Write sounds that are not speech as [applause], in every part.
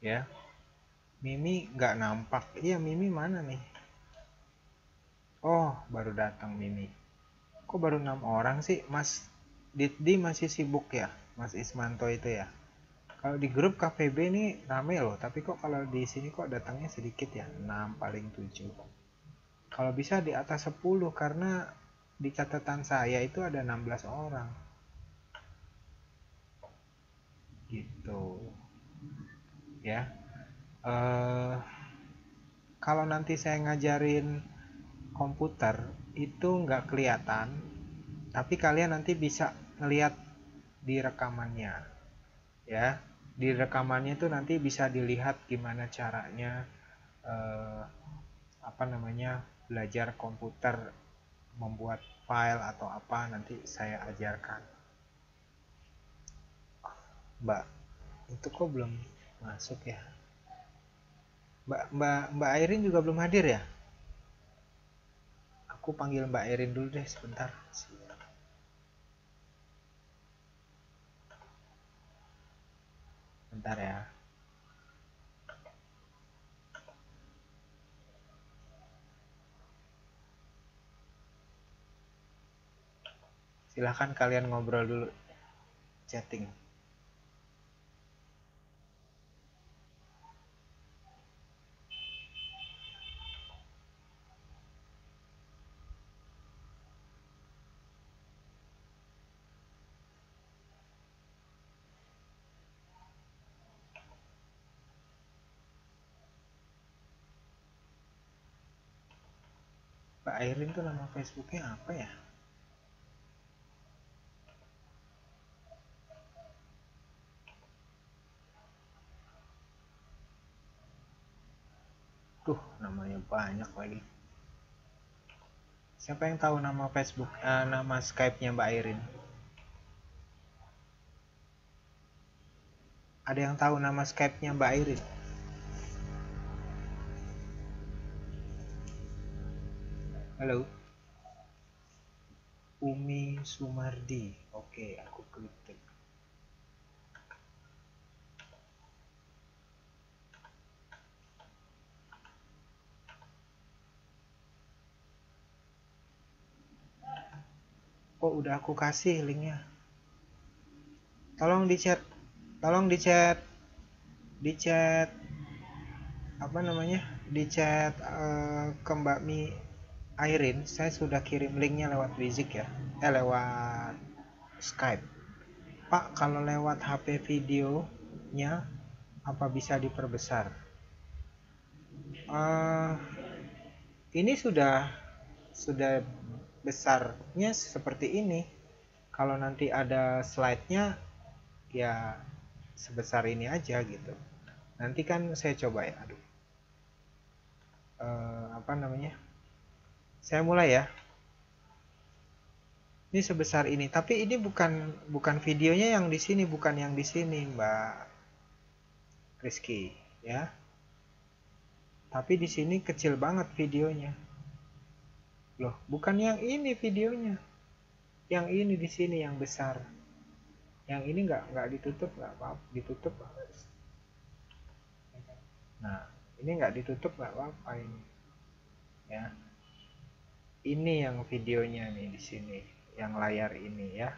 ya. Mimi nggak nampak. Iya Mimi mana nih oh baru datang Mimi. Kok baru enam orang sih? Mas Didi masih sibuk ya? Mas Ismanto itu ya? Kalau di grup KPB ini rame loh tapi kok kalau di sini kok datangnya sedikit ya? 6 paling 7 kalau bisa di atas 10 karena di catatan saya itu ada 16 orang. Gitu ya. Uh, kalau nanti saya ngajarin komputer itu nggak kelihatan tapi kalian nanti bisa ngelihat di rekamannya ya. Di rekamannya itu nanti bisa dilihat gimana caranya eh, apa namanya belajar komputer membuat file atau apa nanti saya ajarkan. Mbak itu kok belum masuk ya mbak mbak mbak Airin juga belum hadir ya aku panggil mbak Airin dulu deh sebentar Bentar ya. Silahkan kalian ngobrol dulu. Chatting. Airin tuh nama Facebooknya apa ya? Tuh, namanya banyak lagi. Siapa yang tahu nama Facebook, uh, nama Skype-nya Mbak Airin? Ada yang tahu nama Skype-nya Mbak Airin? Halo. Umi Sumardi. Oke, aku klik. Oh, udah aku kasih linknya. Tolong di chat. Tolong di chat. Di chat apa namanya? Di chat uh, ke Mbak Mi Airin, saya sudah kirim linknya lewat Wizik ya, eh lewat Skype. Pak, kalau lewat HP videonya, apa bisa diperbesar? Uh, ini sudah sudah besarnya seperti ini. Kalau nanti ada slide-nya, ya sebesar ini aja gitu. Nanti kan saya coba ya, aduh. Uh, apa namanya? Saya mulai ya. Ini sebesar ini, tapi ini bukan bukan videonya yang di sini, bukan yang di sini, Mbak Rizky, ya. Tapi di sini kecil banget videonya. Loh, bukan yang ini videonya. Yang ini di sini yang besar. Yang ini nggak nggak ditutup nggak apa-apa, ditutup. Nah, ini nggak ditutup nggak apa-apa ini. Ya ini yang videonya nih di sini yang layar ini ya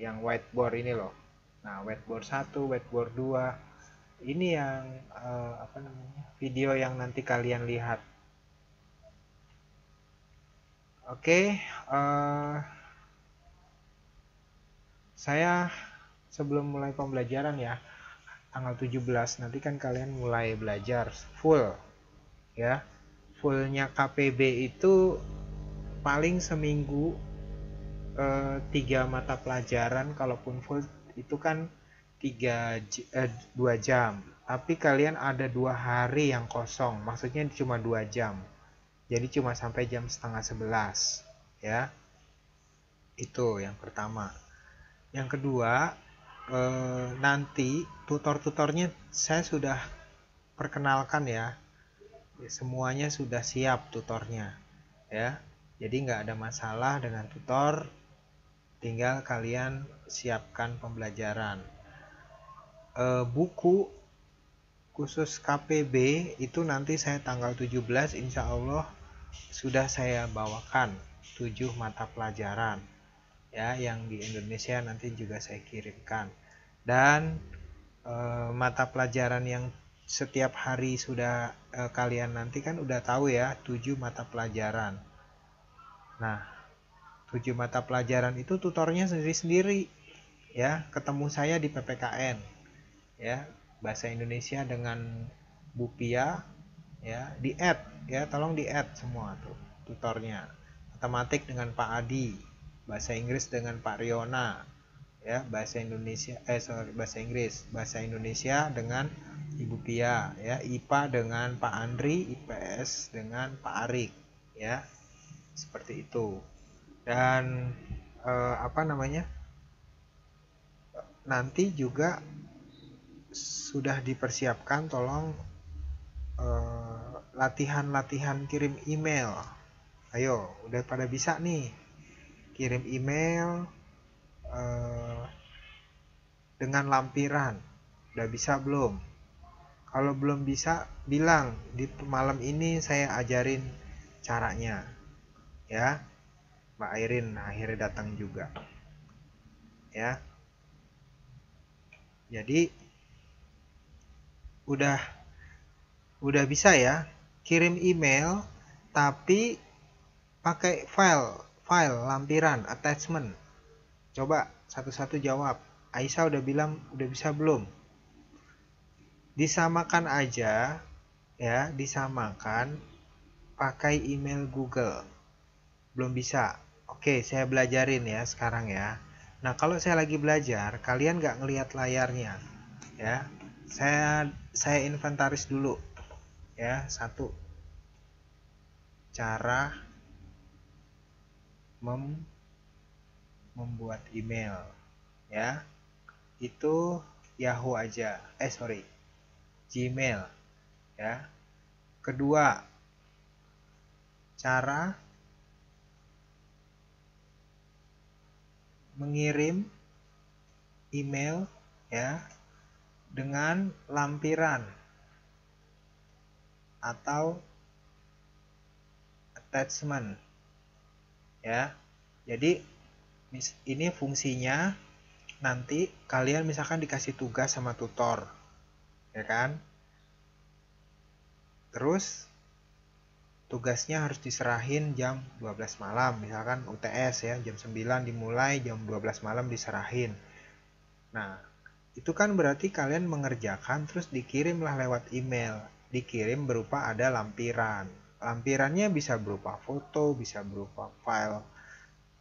yang whiteboard ini loh. Nah whiteboard 1 whiteboard 2 ini yang uh, apa namanya video yang nanti kalian lihat. Oke okay, eh, saya sebelum mulai pembelajaran ya tanggal 17 nanti kan kalian mulai belajar full ya. Fullnya KPB itu paling seminggu eh, tiga mata pelajaran kalaupun full itu kan tiga eh, dua jam. Tapi kalian ada dua hari yang kosong maksudnya cuma dua jam. Jadi cuma sampai jam setengah sebelas ya. Itu yang pertama. Yang kedua eh, nanti tutor-tutornya saya sudah perkenalkan ya. Semuanya sudah siap tutornya ya jadi nggak ada masalah dengan tutor, tinggal kalian siapkan pembelajaran. E, buku khusus KPB itu nanti saya tanggal 17 insya Allah sudah saya bawakan 7 mata pelajaran ya yang di Indonesia nanti juga saya kirimkan dan e, mata pelajaran yang setiap hari sudah e, kalian nanti kan udah tahu ya 7 mata pelajaran nah 7 mata pelajaran itu tutornya sendiri-sendiri ya. Ketemu saya di PPKN ya. Bahasa Indonesia dengan Bupia ya. Di add ya. Tolong di add semua tuh tutornya. Matematik dengan Pak Adi bahasa Inggris dengan Pak Riona ya. Bahasa Indonesia eh sorry bahasa Inggris. Bahasa Indonesia dengan Ibu Pia ya. IPA dengan Pak Andri IPS dengan Pak Arik ya seperti itu. Dan eh, apa namanya nanti juga sudah dipersiapkan tolong eh, latihan-latihan uh, kirim email. Ayo udah pada bisa nih kirim email uh, dengan lampiran. Udah bisa belum? Kalau belum bisa bilang di malam ini saya ajarin caranya ya. Mbak Airin akhirnya datang juga ya. Jadi udah udah bisa ya kirim email tapi pakai file file lampiran attachment. Coba satu-satu jawab. Aisyah udah bilang udah bisa belum? Disamakan aja ya disamakan pakai email Google belum bisa. Oke saya belajarin ya sekarang ya. Nah kalau saya lagi belajar kalian nggak ngelihat layarnya ya. Saya saya inventaris dulu ya. Satu. Cara mem membuat email ya. Itu Yahoo aja. Eh sorry. Gmail ya. Kedua. Cara mengirim email ya dengan lampiran atau attachment ya. Jadi ini fungsinya nanti kalian misalkan dikasih tugas sama tutor ya kan? Terus tugasnya harus diserahin jam 12 malam. Misalkan UTS ya jam 9 dimulai jam 12 malam diserahin. Nah itu kan berarti kalian mengerjakan terus dikirimlah lewat email. Dikirim berupa ada lampiran. Lampirannya bisa berupa foto bisa berupa file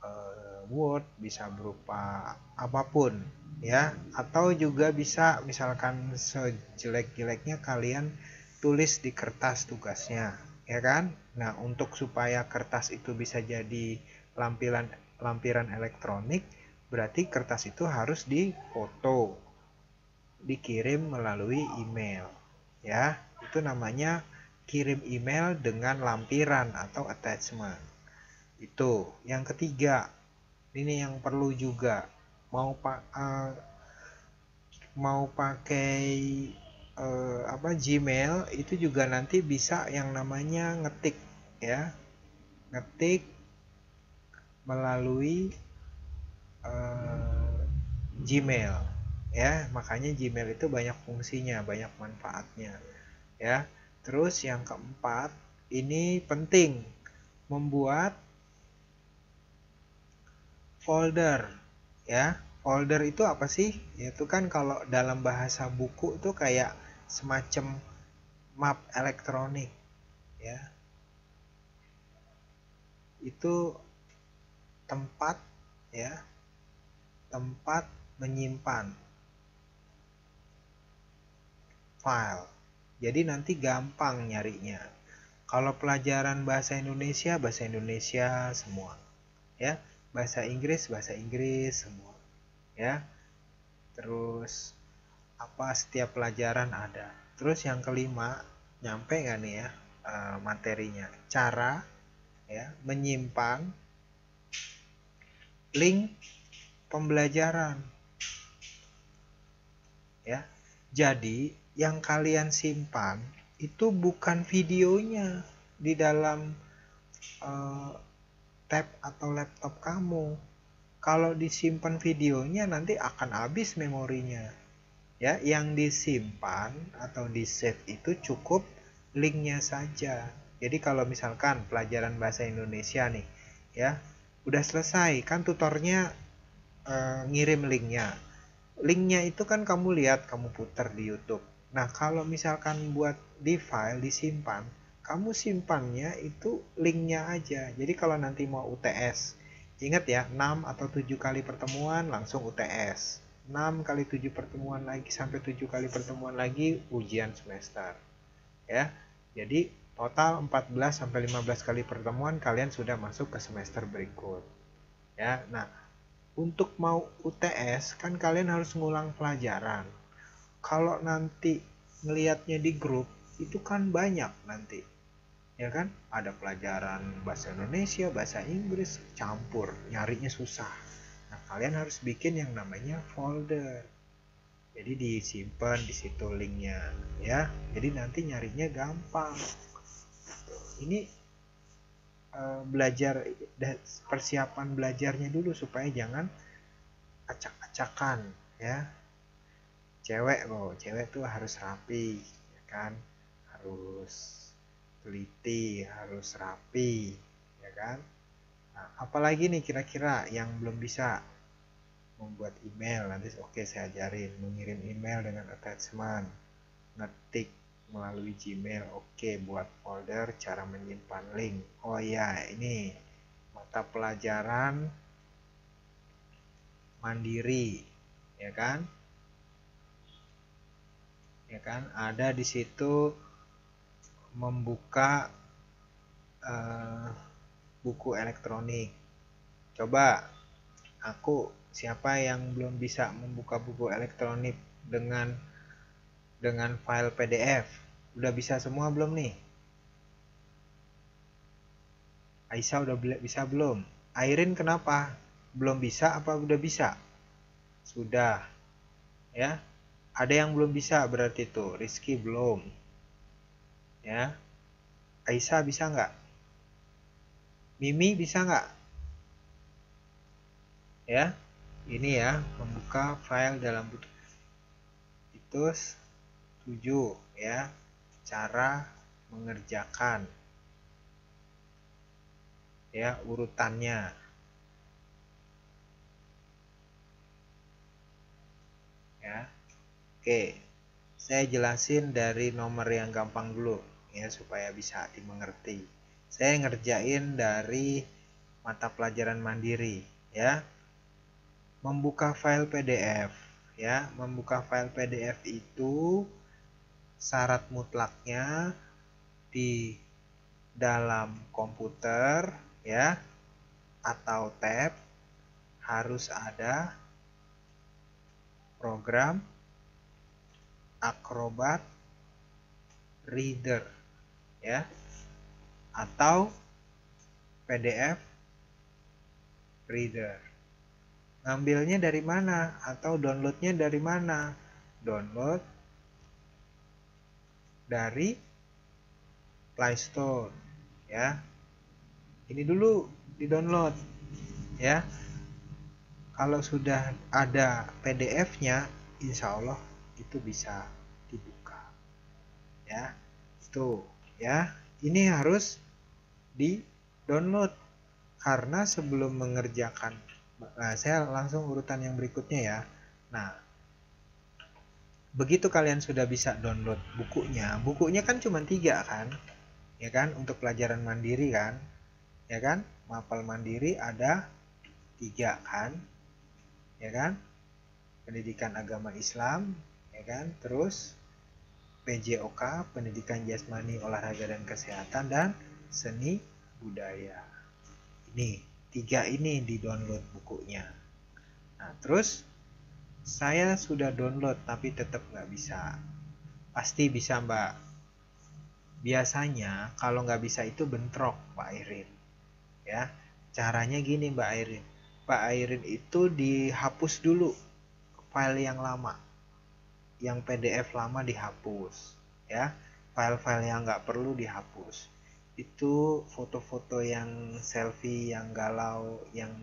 uh, Word bisa berupa apa pun ya. Atau juga bisa misalkan sejelek-jeleknya kalian tulis di kertas tugasnya ya kan? Nah untuk supaya kertas itu bisa jadi lampiran lampiran elektronik berarti kertas itu harus difoto dikirim melalui email ya. Itu namanya kirim email dengan lampiran atau attachment. Itu. Yang ketiga ini yang perlu juga mau pak uh, mau pakai uh, apa Gmail itu juga nanti bisa yang namanya ngetik ya. Ngetik melalui uh, Gmail ya. Makanya Gmail itu banyak fungsinya banyak manfaatnya ya. Terus yang keempat ini penting membuat folder ya. Folder itu apa sih? Itu kan kalau dalam bahasa buku itu kayak semacam map elektronik ya itu tempat ya tempat menyimpan file. Jadi nanti gampang nyarinya. Kalau pelajaran bahasa Indonesia, bahasa Indonesia semua. Ya, bahasa Inggris, bahasa Inggris semua. Ya. Terus apa setiap pelajaran ada. Terus yang kelima, nyampe nggak nih ya uh, materinya? Cara ya menyimpan link pembelajaran. Ya. Jadi yang kalian simpan itu bukan videonya di dalam uh, tab atau laptop kamu. Kalau disimpan videonya nanti akan habis memorinya. Ya, yang disimpan atau di save itu cukup linknya saja. Jadi kalau misalkan pelajaran bahasa Indonesia nih, ya, udah selesai kan tutornya uh, ngirim linknya. Linknya itu kan kamu lihat, kamu putar di YouTube Nah, kalau misalkan buat di file disimpan, kamu simpannya itu linknya aja. Jadi kalau nanti mau UTS, ingat ya, 6 atau 7 kali pertemuan langsung UTS. 6 kali 7 pertemuan lagi sampai 7 kali pertemuan lagi ujian semester. Ya. Jadi total 14 sampai 15 kali pertemuan kalian sudah masuk ke semester berikut. Ya. Nah, untuk mau UTS kan kalian harus ngulang pelajaran kalau nanti ngelihatnya di grup itu kan banyak nanti ya kan ada pelajaran bahasa Indonesia bahasa Inggris campur nyarinya susah kalian harus bikin yang namanya folder. Jadi disimpan di situ linknya ya. Jadi nanti nyarinya gampang. Ini uh, belajar persiapan belajarnya dulu supaya jangan acak-acakan ya. Cewek loh cewek tuh harus rapi ya kan? Harus teliti harus rapi ya kan? Nah, apalagi nih kira-kira yang belum bisa membuat email nanti oke okay, saya ajarin. Mengirim email dengan attachment ngetik melalui Gmail oke okay, buat folder cara menyimpan link. Oh ya ini mata pelajaran mandiri ya kan? Ya kan? Ada di situ membuka uh, buku elektronik. Coba aku siapa yang belum bisa membuka buku elektronik dengan dengan file PDF udah bisa semua belum nih? Aisyah udah bisa belum? Airin kenapa? Belum bisa apa udah bisa? Sudah ya. Ada yang belum bisa berarti tuh Rizky belum ya. Aisyah bisa nggak? Mimi bisa nggak? Ya ini ya membuka file dalam buku itu tujuh ya cara mengerjakan ya urutannya ya Oke, saya jelasin dari nomor yang gampang dulu ya supaya bisa dimengerti. Saya ngerjain dari mata pelajaran mandiri ya. Membuka file PDF ya, membuka file PDF itu syarat mutlaknya di dalam komputer ya atau tab harus ada program Acrobat Reader ya atau PDF Reader. Ngambilnya dari mana atau downloadnya dari mana? Download dari Play Store ya. Ini dulu di-download ya. Kalau sudah ada PDF-nya, insya Allah itu bisa dibuka ya itu ya ini harus di download karena sebelum mengerjakan nah, saya langsung urutan yang berikutnya ya. Nah begitu kalian sudah bisa download bukunya bukunya kan cuma tiga kan ya kan? Untuk pelajaran mandiri kan ya kan? Mapel mandiri ada tiga kan ya kan? Pendidikan agama Islam ya kan? Terus PJOK pendidikan jasmani olahraga dan kesehatan dan seni budaya. Ini tiga ini di download bukunya. Nah terus saya sudah download tapi tetap nggak bisa. Pasti bisa mbak. Biasanya kalau nggak bisa itu bentrok Pak Airin ya caranya gini Mbak Airin Pak Airin itu dihapus dulu file yang lama. Yang PDF lama dihapus ya. File-file yang nggak perlu dihapus itu foto-foto yang selfie yang galau yang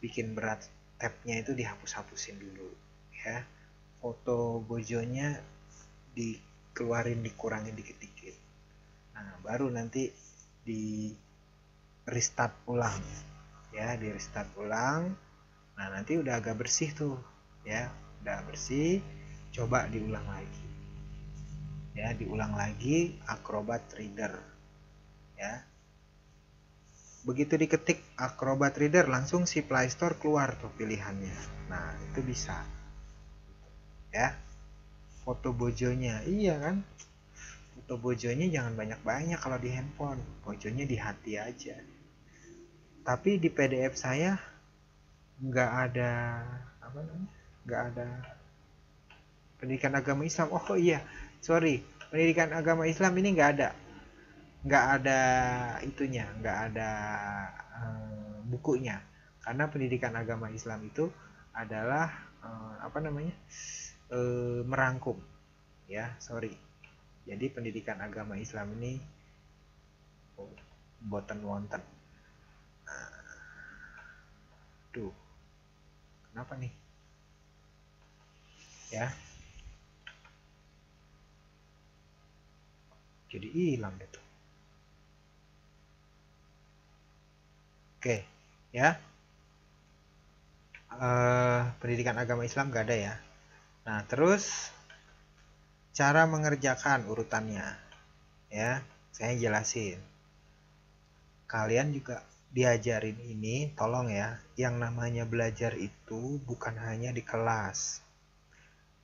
bikin berat tabnya itu dihapus-hapusin dulu ya. Foto bojonya dikeluarin dikurangin dikit-dikit. Nah baru nanti di restart ulang ya di restart ulang. Nah nanti udah agak bersih tuh ya udah bersih coba diulang lagi. Ya diulang lagi Acrobat Reader ya. Begitu diketik Acrobat Reader langsung si Play Store keluar tuh pilihannya. Nah itu bisa. Ya. Foto bojonya. Iya kan? Foto bojonya jangan banyak-banyak kalau di handphone. Bojonya di hati aja. Tapi di PDF saya nggak ada apa namanya? Nggak ada pendidikan agama Islam. Oh iya? Sorry pendidikan agama Islam ini nggak ada nggak ada itunya nggak ada uh, bukunya. Karena pendidikan agama Islam itu adalah uh, apa namanya uh, merangkum. Ya sorry. Jadi pendidikan agama Islam ini oh, boten wonten. Nah, tuh kenapa nih? Ya. Jadi hilang gitu oke ya uh, pendidikan agama Islam gak ada ya nah terus cara mengerjakan urutannya ya saya jelasin kalian juga diajarin ini tolong ya yang namanya belajar itu bukan hanya di kelas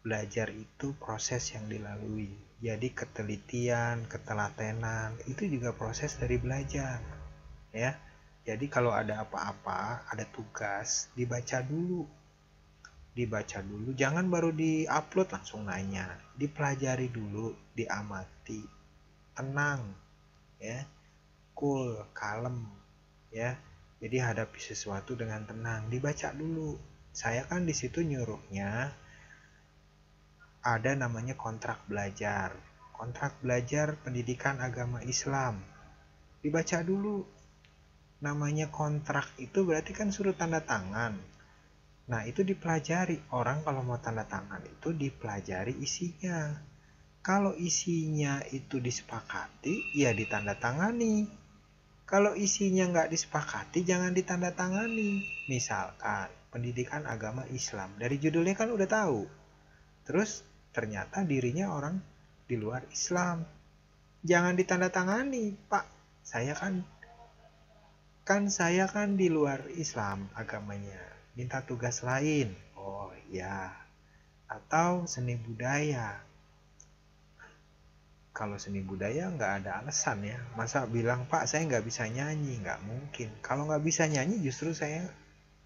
belajar itu proses yang dilalui. Jadi ketelitian, ketelatenan itu juga proses dari belajar. Ya. Jadi kalau ada apa-apa, ada tugas, dibaca dulu. Dibaca dulu, jangan baru di-upload langsung nanya. Dipelajari dulu, diamati. Tenang, ya. Cool, kalem, ya. Jadi hadapi sesuatu dengan tenang, dibaca dulu. Saya kan di situ nyuruhnya ada namanya kontrak belajar. Kontrak belajar pendidikan agama Islam. Dibaca dulu. Namanya kontrak itu berarti kan suruh tanda tangan. Nah, itu dipelajari. Orang kalau mau tanda tangan itu dipelajari isinya. Kalau isinya itu disepakati, ya ditanda tangani. Kalau isinya nggak disepakati, jangan ditanda tangani. Misalkan, pendidikan agama Islam. Dari judulnya kan udah tahu. Terus ternyata dirinya orang di luar Islam. Jangan ditandatangani, Pak. Saya kan kan saya kan di luar Islam agamanya. Minta tugas lain. Oh ya. Atau seni budaya. Kalau seni budaya nggak ada alasan ya. Masa bilang Pak saya nggak bisa nyanyi nggak mungkin. Kalau nggak bisa nyanyi justru saya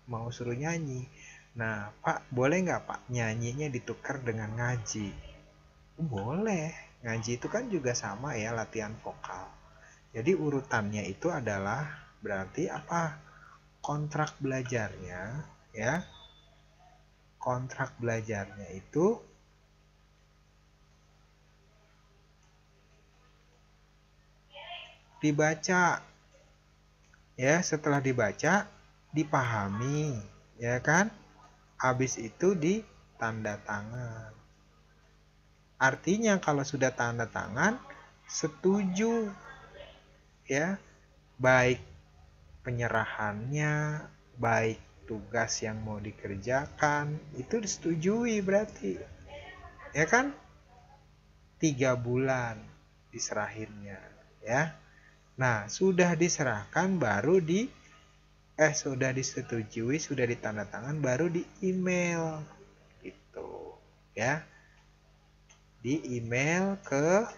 mau suruh nyanyi Nah, Pak, boleh nggak Pak nyanyinya ditukar dengan ngaji? Boleh. Ngaji itu kan juga sama ya latihan vokal. Jadi urutannya itu adalah berarti apa? Kontrak belajarnya ya. Kontrak belajarnya itu dibaca ya setelah dibaca dipahami ya kan habis itu di tanda tangan. Artinya kalau sudah tanda tangan setuju ya baik penyerahannya, baik tugas yang mau dikerjakan itu disetujui berarti. Ya kan? Tiga bulan diserahinnya ya. Nah sudah diserahkan baru di eh sudah disetujui sudah ditandatangan baru di email. Gitu ya. Di email ke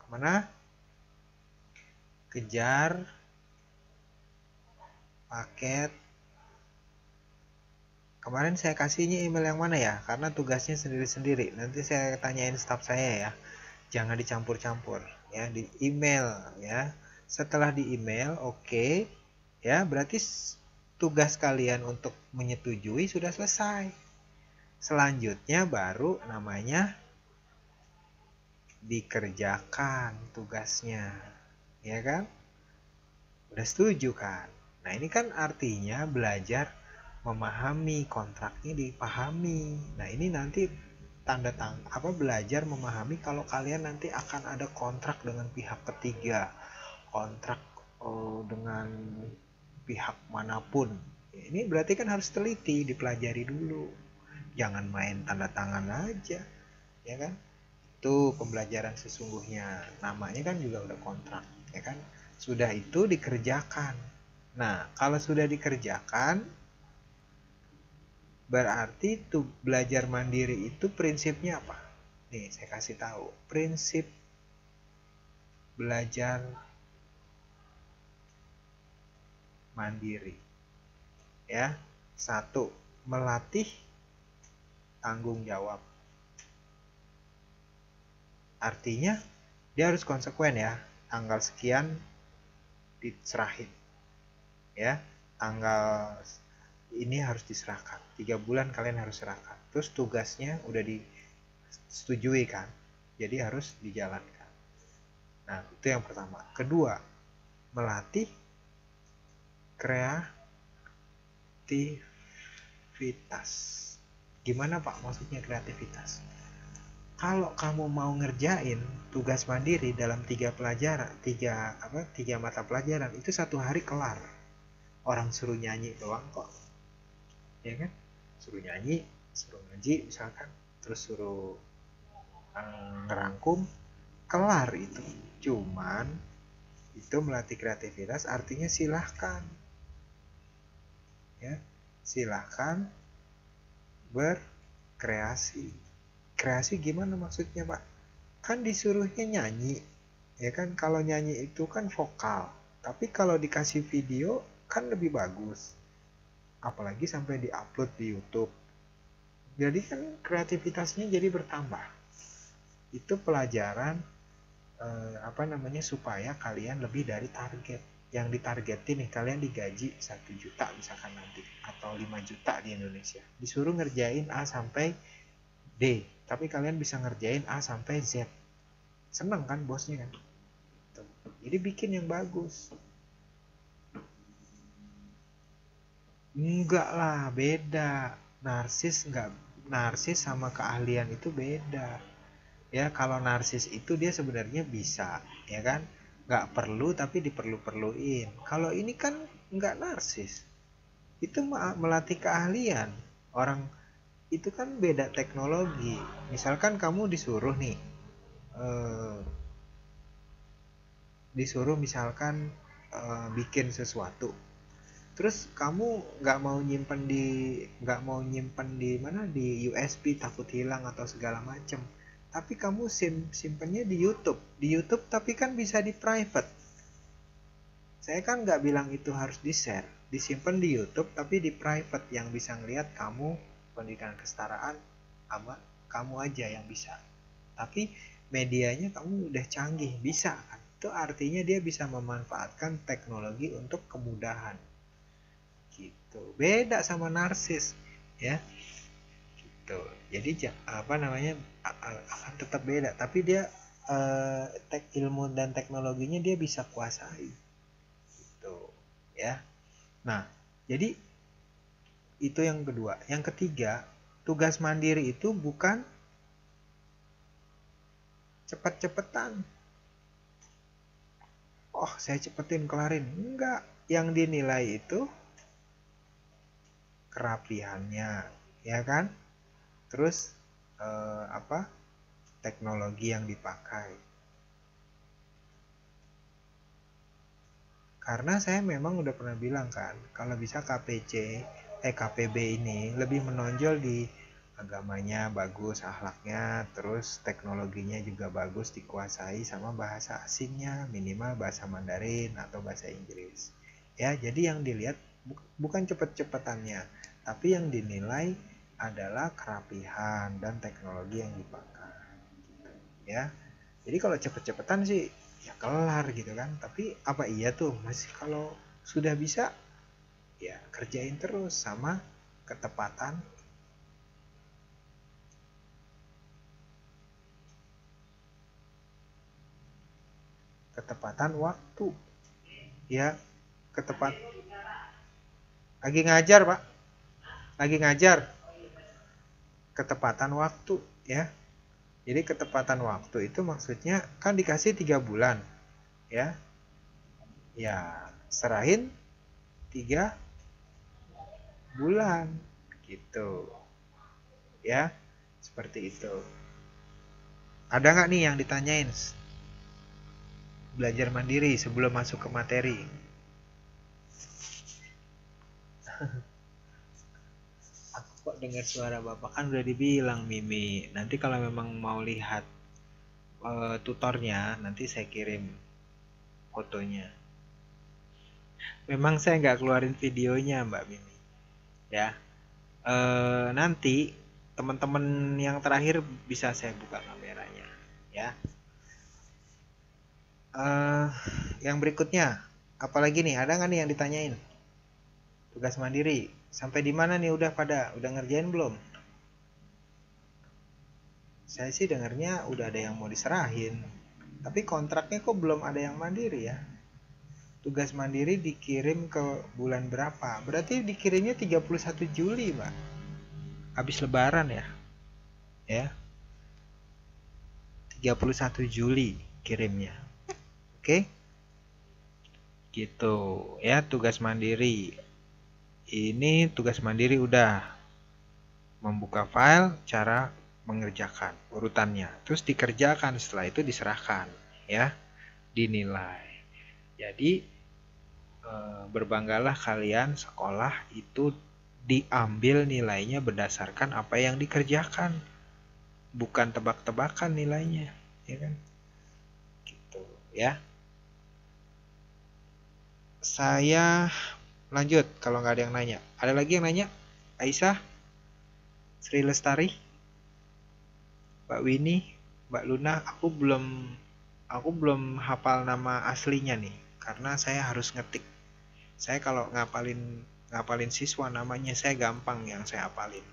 ke mana? Kejar paket. Kemarin saya kasihnya email yang mana ya? Karena tugasnya sendiri-sendiri. Nanti saya tanyain staff saya ya. Jangan dicampur-campur ya. Di email ya. Setelah di email oke okay ya. Berarti tugas kalian untuk menyetujui sudah selesai. Selanjutnya baru namanya dikerjakan tugasnya ya kan? Udah setuju kan nah ini kan artinya belajar memahami kontraknya dipahami. Nah ini nanti tanda tang apa belajar memahami kalau kalian nanti akan ada kontrak dengan pihak ketiga. Kontrak oh, dengan pihak mana pun. Ini berarti kan harus teliti dipelajari dulu. Jangan main tanda tangan aja ya kan? Itu pembelajaran sesungguhnya. Namanya kan juga udah kontrak ya kan? Sudah itu dikerjakan nah kalau sudah dikerjakan berarti tuh belajar mandiri itu prinsipnya apa? Nih saya kasih tahu. Prinsip belajar mandiri. Ya satu melatih tanggung jawab. Artinya dia harus konsekuen ya. Tanggal sekian diserahin ya tanggal ini harus diserahkan. Tiga bulan kalian harus serahkan. Terus tugasnya udah disetujui kan? Jadi harus dijalankan. Nah itu yang pertama. Kedua melatih kreativitas. Gimana pak maksudnya kreativitas? Kalau kamu mau ngerjain tugas mandiri dalam tiga pelajaran tiga apa tiga mata pelajaran itu satu hari kelar orang suruh nyanyi doang kok. Ya kan? Suruh nyanyi suruh ngaji misalkan terus suruh um, ngerangkum kelar itu. Cuman itu melatih kreativitas artinya silahkan. Ya silahkan berkreasi. Kreasi gimana maksudnya pak? Kan disuruhnya nyanyi ya kan? Kalau nyanyi itu kan vokal. Tapi kalau dikasih video kan lebih bagus. Apalagi sampai diupload di YouTube. Jadi kan kreativitasnya jadi bertambah. Itu pelajaran eh, apa namanya supaya kalian lebih dari target. Yang ditargetin nih kalian digaji satu juta misalkan nanti atau 5 juta di Indonesia. Disuruh ngerjain A sampai D. Tapi kalian bisa ngerjain A sampai Z. Seneng kan bosnya kan? Jadi bikin yang bagus Enggak lah, beda. Narsis enggak narsis sama keahlian itu beda. Ya, kalau narsis itu dia sebenarnya bisa, ya kan? Enggak perlu tapi diperlu-perluin. Kalau ini kan enggak narsis. Itu melatih keahlian. Orang itu kan beda teknologi. Misalkan kamu disuruh nih eh, disuruh misalkan eh, bikin sesuatu terus kamu nggak mau nyimpen di nggak mau nyimpen di mana? Di USB takut hilang atau segala macem. Tapi kamu sim simpennya di YouTube. Di YouTube tapi kan bisa di private. Saya kan nggak bilang itu harus di share disimpan di YouTube tapi di private. Yang bisa ngelihat kamu pendidikan kesetaraan sama kamu aja yang bisa. Tapi medianya kamu udah canggih bisa kan? Itu artinya dia bisa memanfaatkan teknologi untuk kemudahan gitu. Beda sama narsis ya. Gitu. Jadi apa namanya akan tetap beda. Tapi dia eh, ilmu dan teknologinya dia bisa kuasai. Gitu ya. Nah jadi itu yang kedua. Yang ketiga tugas mandiri itu bukan cepet-cepetan. Oh saya cepetin kelarin. Enggak. Yang dinilai itu kerapihannya ya kan? Terus eh, apa? Teknologi yang dipakai. Karena saya memang udah pernah bilang kan kalau bisa KPC eh KPB ini lebih menonjol di agamanya bagus akhlaknya terus teknologinya juga bagus dikuasai sama bahasa asingnya minimal bahasa Mandarin atau bahasa Inggris. Ya jadi yang dilihat bukan cepet-cepetannya, tapi yang dinilai adalah kerapihan dan teknologi yang dipakai. Gitu, ya, jadi kalau cepet-cepetan sih ya kelar gitu kan. Tapi apa iya tuh masih kalau sudah bisa ya kerjain terus sama ketepatan ketepatan waktu ya ketepat lagi ngajar pak. Lagi ngajar. Ketepatan waktu ya. Jadi ketepatan waktu itu maksudnya kan dikasih tiga bulan ya. Ya serahin tiga bulan gitu. Ya seperti itu. Ada nggak nih yang ditanyain? Belajar mandiri sebelum masuk ke materi aku kok dengar suara bapak. Kan udah dibilang Mimi. Nanti kalau memang mau lihat uh, tutornya nanti saya kirim fotonya. Memang saya nggak keluarin videonya Mbak Mimi. Ya. Uh, nanti teman-teman yang terakhir bisa saya buka kameranya. Ya. Uh, yang berikutnya. Apalagi nih? Ada nggak nih yang ditanyain tugas mandiri. Sampai di mana nih? Udah pada udah ngerjain belum? Saya sih dengarnya udah ada yang mau diserahin. Tapi kontraknya kok belum ada yang mandiri ya? Tugas mandiri dikirim ke bulan berapa? Berarti dikirimnya 31 Juli Pak habis lebaran ya? Ya. 31 Juli kirimnya. Oke. Gitu. Ya tugas mandiri. Ini tugas mandiri udah membuka file, cara mengerjakan urutannya. Terus dikerjakan, setelah itu diserahkan ya, dinilai. Jadi eh, berbanggalah kalian sekolah itu diambil nilainya berdasarkan apa yang dikerjakan, bukan tebak-tebakan nilainya, ya kan? Gitu ya saya lanjut kalau nggak ada yang nanya. Ada lagi yang nanya? Aisyah? Sri Lestari? Mbak Winnie? Mbak Luna? Aku belum aku belum hafal nama aslinya nih karena saya harus ngetik. Saya kalau ngapalin ngapalin siswa namanya saya gampang yang saya hafalin.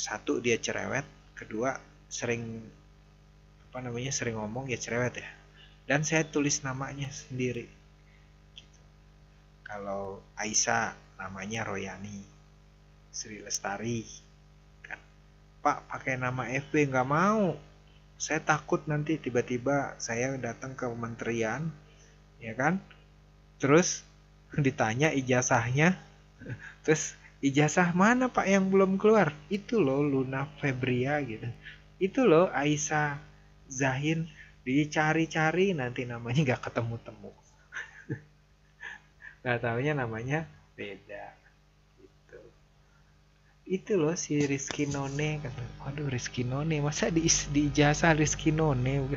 Satu dia cerewet, kedua sering apa namanya sering ngomong ya cerewet ya. Dan saya tulis namanya sendiri kalau Aisyah namanya Royani. Sri Lestari. Kan Pak pakai nama FB nggak mau. Saya takut nanti tiba-tiba saya datang ke kementerian ya kan? Terus ditanya ijazahnya. [laughs] Terus ijazah mana pak yang belum keluar? Itu loh Luna Febria gitu. Itu loh Aisyah Zahin. Dicari-cari nanti namanya nggak ketemu-temu nggak taunya namanya beda gitu. Itu loh si Rizky None kata waduh Rizky None masa di, di ijazah Rizky None?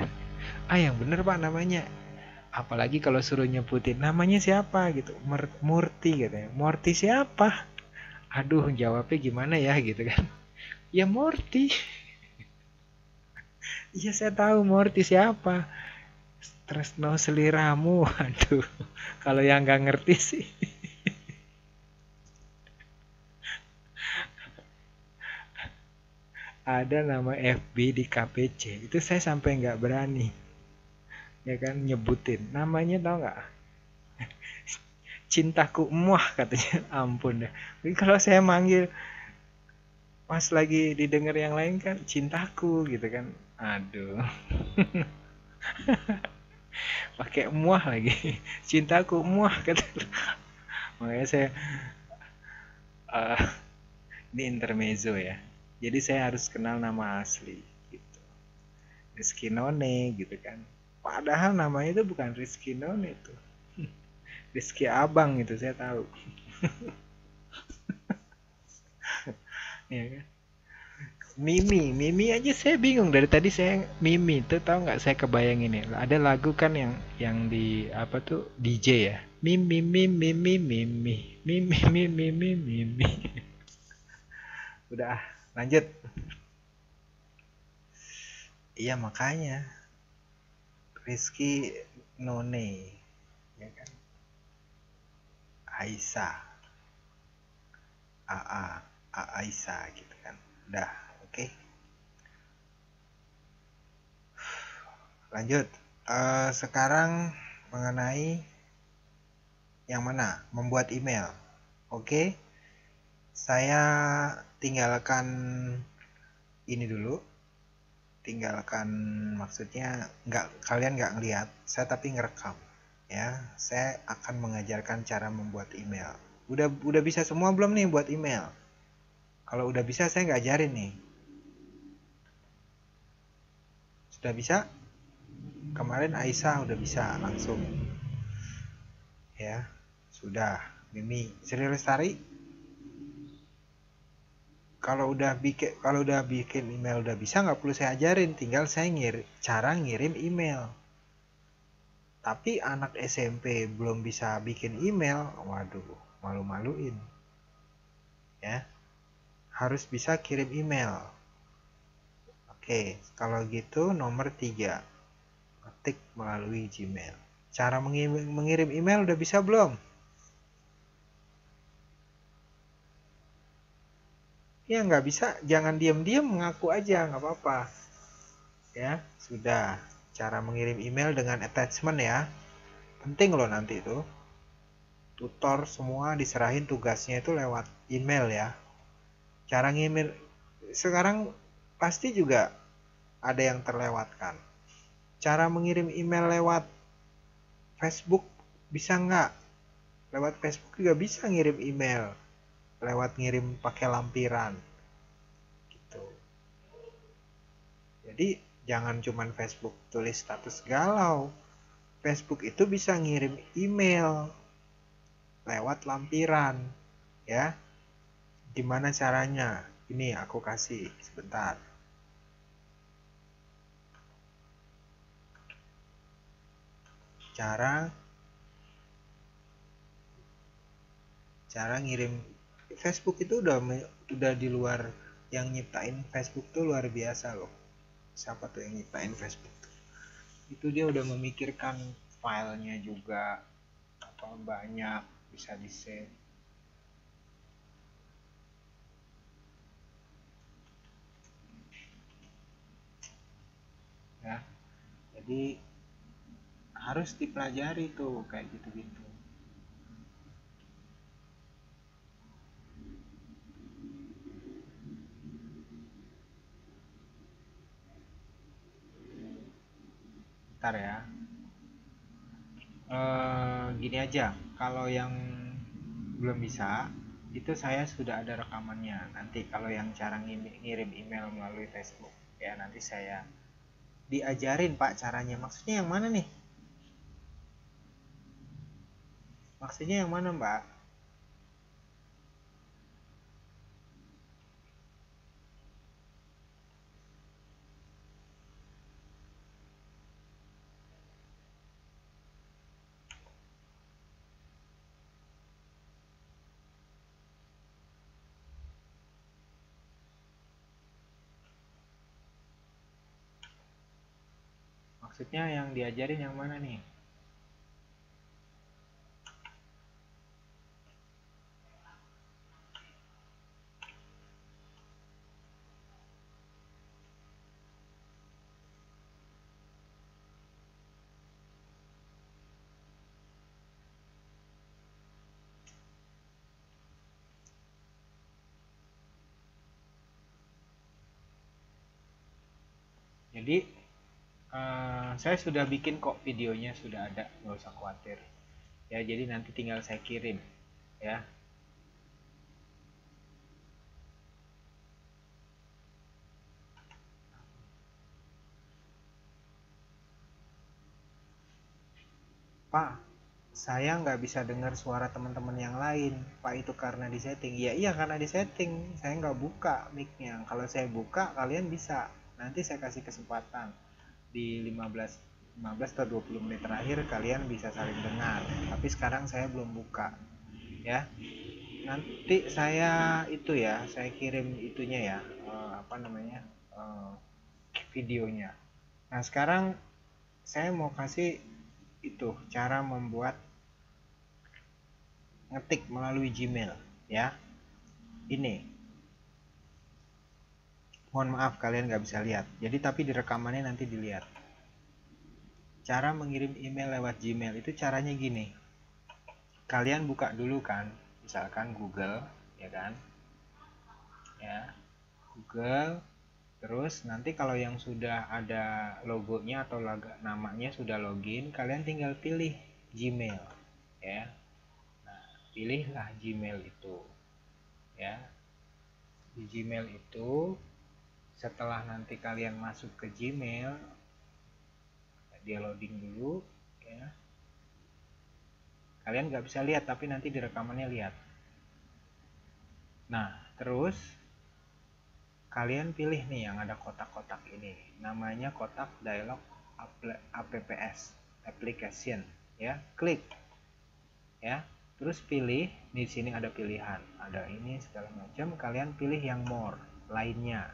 Ah yang bener pak namanya. Apalagi kalau suruh nyebutin namanya siapa? Gitu. Murti katanya. Murti siapa? Aduh jawabnya gimana ya gitu kan. Ya Murti [laughs] iya saya tahu Murti siapa Tresno seliramu. [laughs] Aduh kalau yang nggak ngerti sih. Ada nama FB di KPC itu saya sampai nggak berani. Ya kan nyebutin. Namanya tau nggak? Cintaku muah katanya. Ampun deh. Kalau saya manggil pas lagi didengar yang lain kan cintaku gitu kan. Aduh [laughs] pakai muah lagi. [laughs] Cintaku muah kata makanya saya uh, ini intermezzo ya. Jadi saya harus kenal nama asli gitu. Rizky None gitu kan. Padahal namanya itu bukan Rizky None itu. [laughs] Rizky Abang itu saya tahu. [laughs] Ya kan Mimi, Mimi aja saya bingung. Dari tadi saya Mimi tuh tahu nggak saya kebayang ini ada lagu kan yang yang di apa tuh DJ ya? Mimi Mimi Mimi Mimi Mimi Mimi Mimi Mimi. [laughs] Udah lanjut. Iya makanya. Rizky None ya kan? Aisyah. AA Aisyah gitu kan. Udah Oke. Lanjut. uh, sekarang mengenai yang mana? Membuat email. Oke. Okay? saya tinggalkan ini dulu. Tinggalkan maksudnya nggak kalian nggak ngeliat. Saya tapi ngerekam ya. Saya akan mengajarkan cara membuat email. Udah udah bisa semua belum nih buat email? Kalau udah bisa saya nggak ajarin nih. Sudah bisa kemarin Aisyah udah bisa langsung. Ya sudah. Mimi Sri Lestari? Kalau udah bikin kalau udah bikin email udah bisa nggak perlu saya ajarin. Tinggal saya ngir cara ngirim email. Tapi anak SMP belum bisa bikin email waduh malu-maluin. Ya harus bisa kirim email. Oke kalau gitu nomor tiga ketik melalui Gmail. Cara mengirim email udah bisa belum? Ya nggak bisa. Jangan diam-diam mengaku aja nggak apa-apa. Ya sudah. Cara mengirim email dengan attachment ya. Penting loh nanti itu. Tutor semua diserahin tugasnya itu lewat email ya. Cara ngirim sekarang pasti juga ada yang terlewatkan cara mengirim email lewat Facebook bisa nggak? Lewat Facebook juga bisa ngirim email lewat ngirim pakai lampiran gitu. Jadi jangan cuman Facebook tulis status galau. Facebook itu bisa ngirim email lewat lampiran ya. Gimana caranya? Ini aku kasih sebentar cara cara ngirim Facebook itu udah udah di luar yang nyiptain Facebook tuh luar biasa loh. Siapa tuh yang nyiptain Facebook itu dia udah memikirkan filenya juga apa banyak bisa di save ya. Jadi harus dipelajari tuh kayak gitu-gitu. Bentar ya. E, gini aja kalau yang belum bisa itu saya sudah ada rekamannya. Nanti kalau yang cara ngirim email melalui Facebook ya nanti saya diajarin pak caranya. Maksudnya yang mana nih maksudnya yang mana mbak? Maksudnya yang diajarin yang mana nih jadi uh, saya sudah bikin kok videonya sudah ada nggak usah khawatir ya jadi nanti tinggal saya kirim ya Pak, saya nggak bisa dengar suara teman-teman yang lain. Pak itu karena di setting. Ya iya karena di setting. Saya nggak buka micnya. Kalau saya buka kalian bisa. Nanti saya kasih kesempatan di 15 15 atau 20 menit terakhir kalian bisa saling dengar. Tapi sekarang saya belum buka ya. Nanti saya itu ya saya kirim itunya ya uh, apa namanya uh, videonya. Nah sekarang saya mau kasih itu cara membuat ngetik melalui Gmail ya. Ini mohon maaf kalian nggak bisa lihat. Jadi tapi di rekamannya nanti dilihat. Cara mengirim email lewat Gmail itu caranya gini. Kalian buka dulu kan misalkan Google ya kan? Ya Google terus nanti kalau yang sudah ada logonya atau namanya sudah login kalian tinggal pilih Gmail ya. Nah pilihlah Gmail itu ya. Di Gmail itu setelah nanti kalian masuk ke Gmail dia loading dulu ya. Kalian nggak bisa lihat tapi nanti di rekamannya lihat. Nah terus kalian pilih nih yang ada kotak-kotak ini. Namanya kotak dialog apps application ya. Klik ya. Terus pilih di sini ada pilihan. Ada ini segala macam kalian pilih yang more lainnya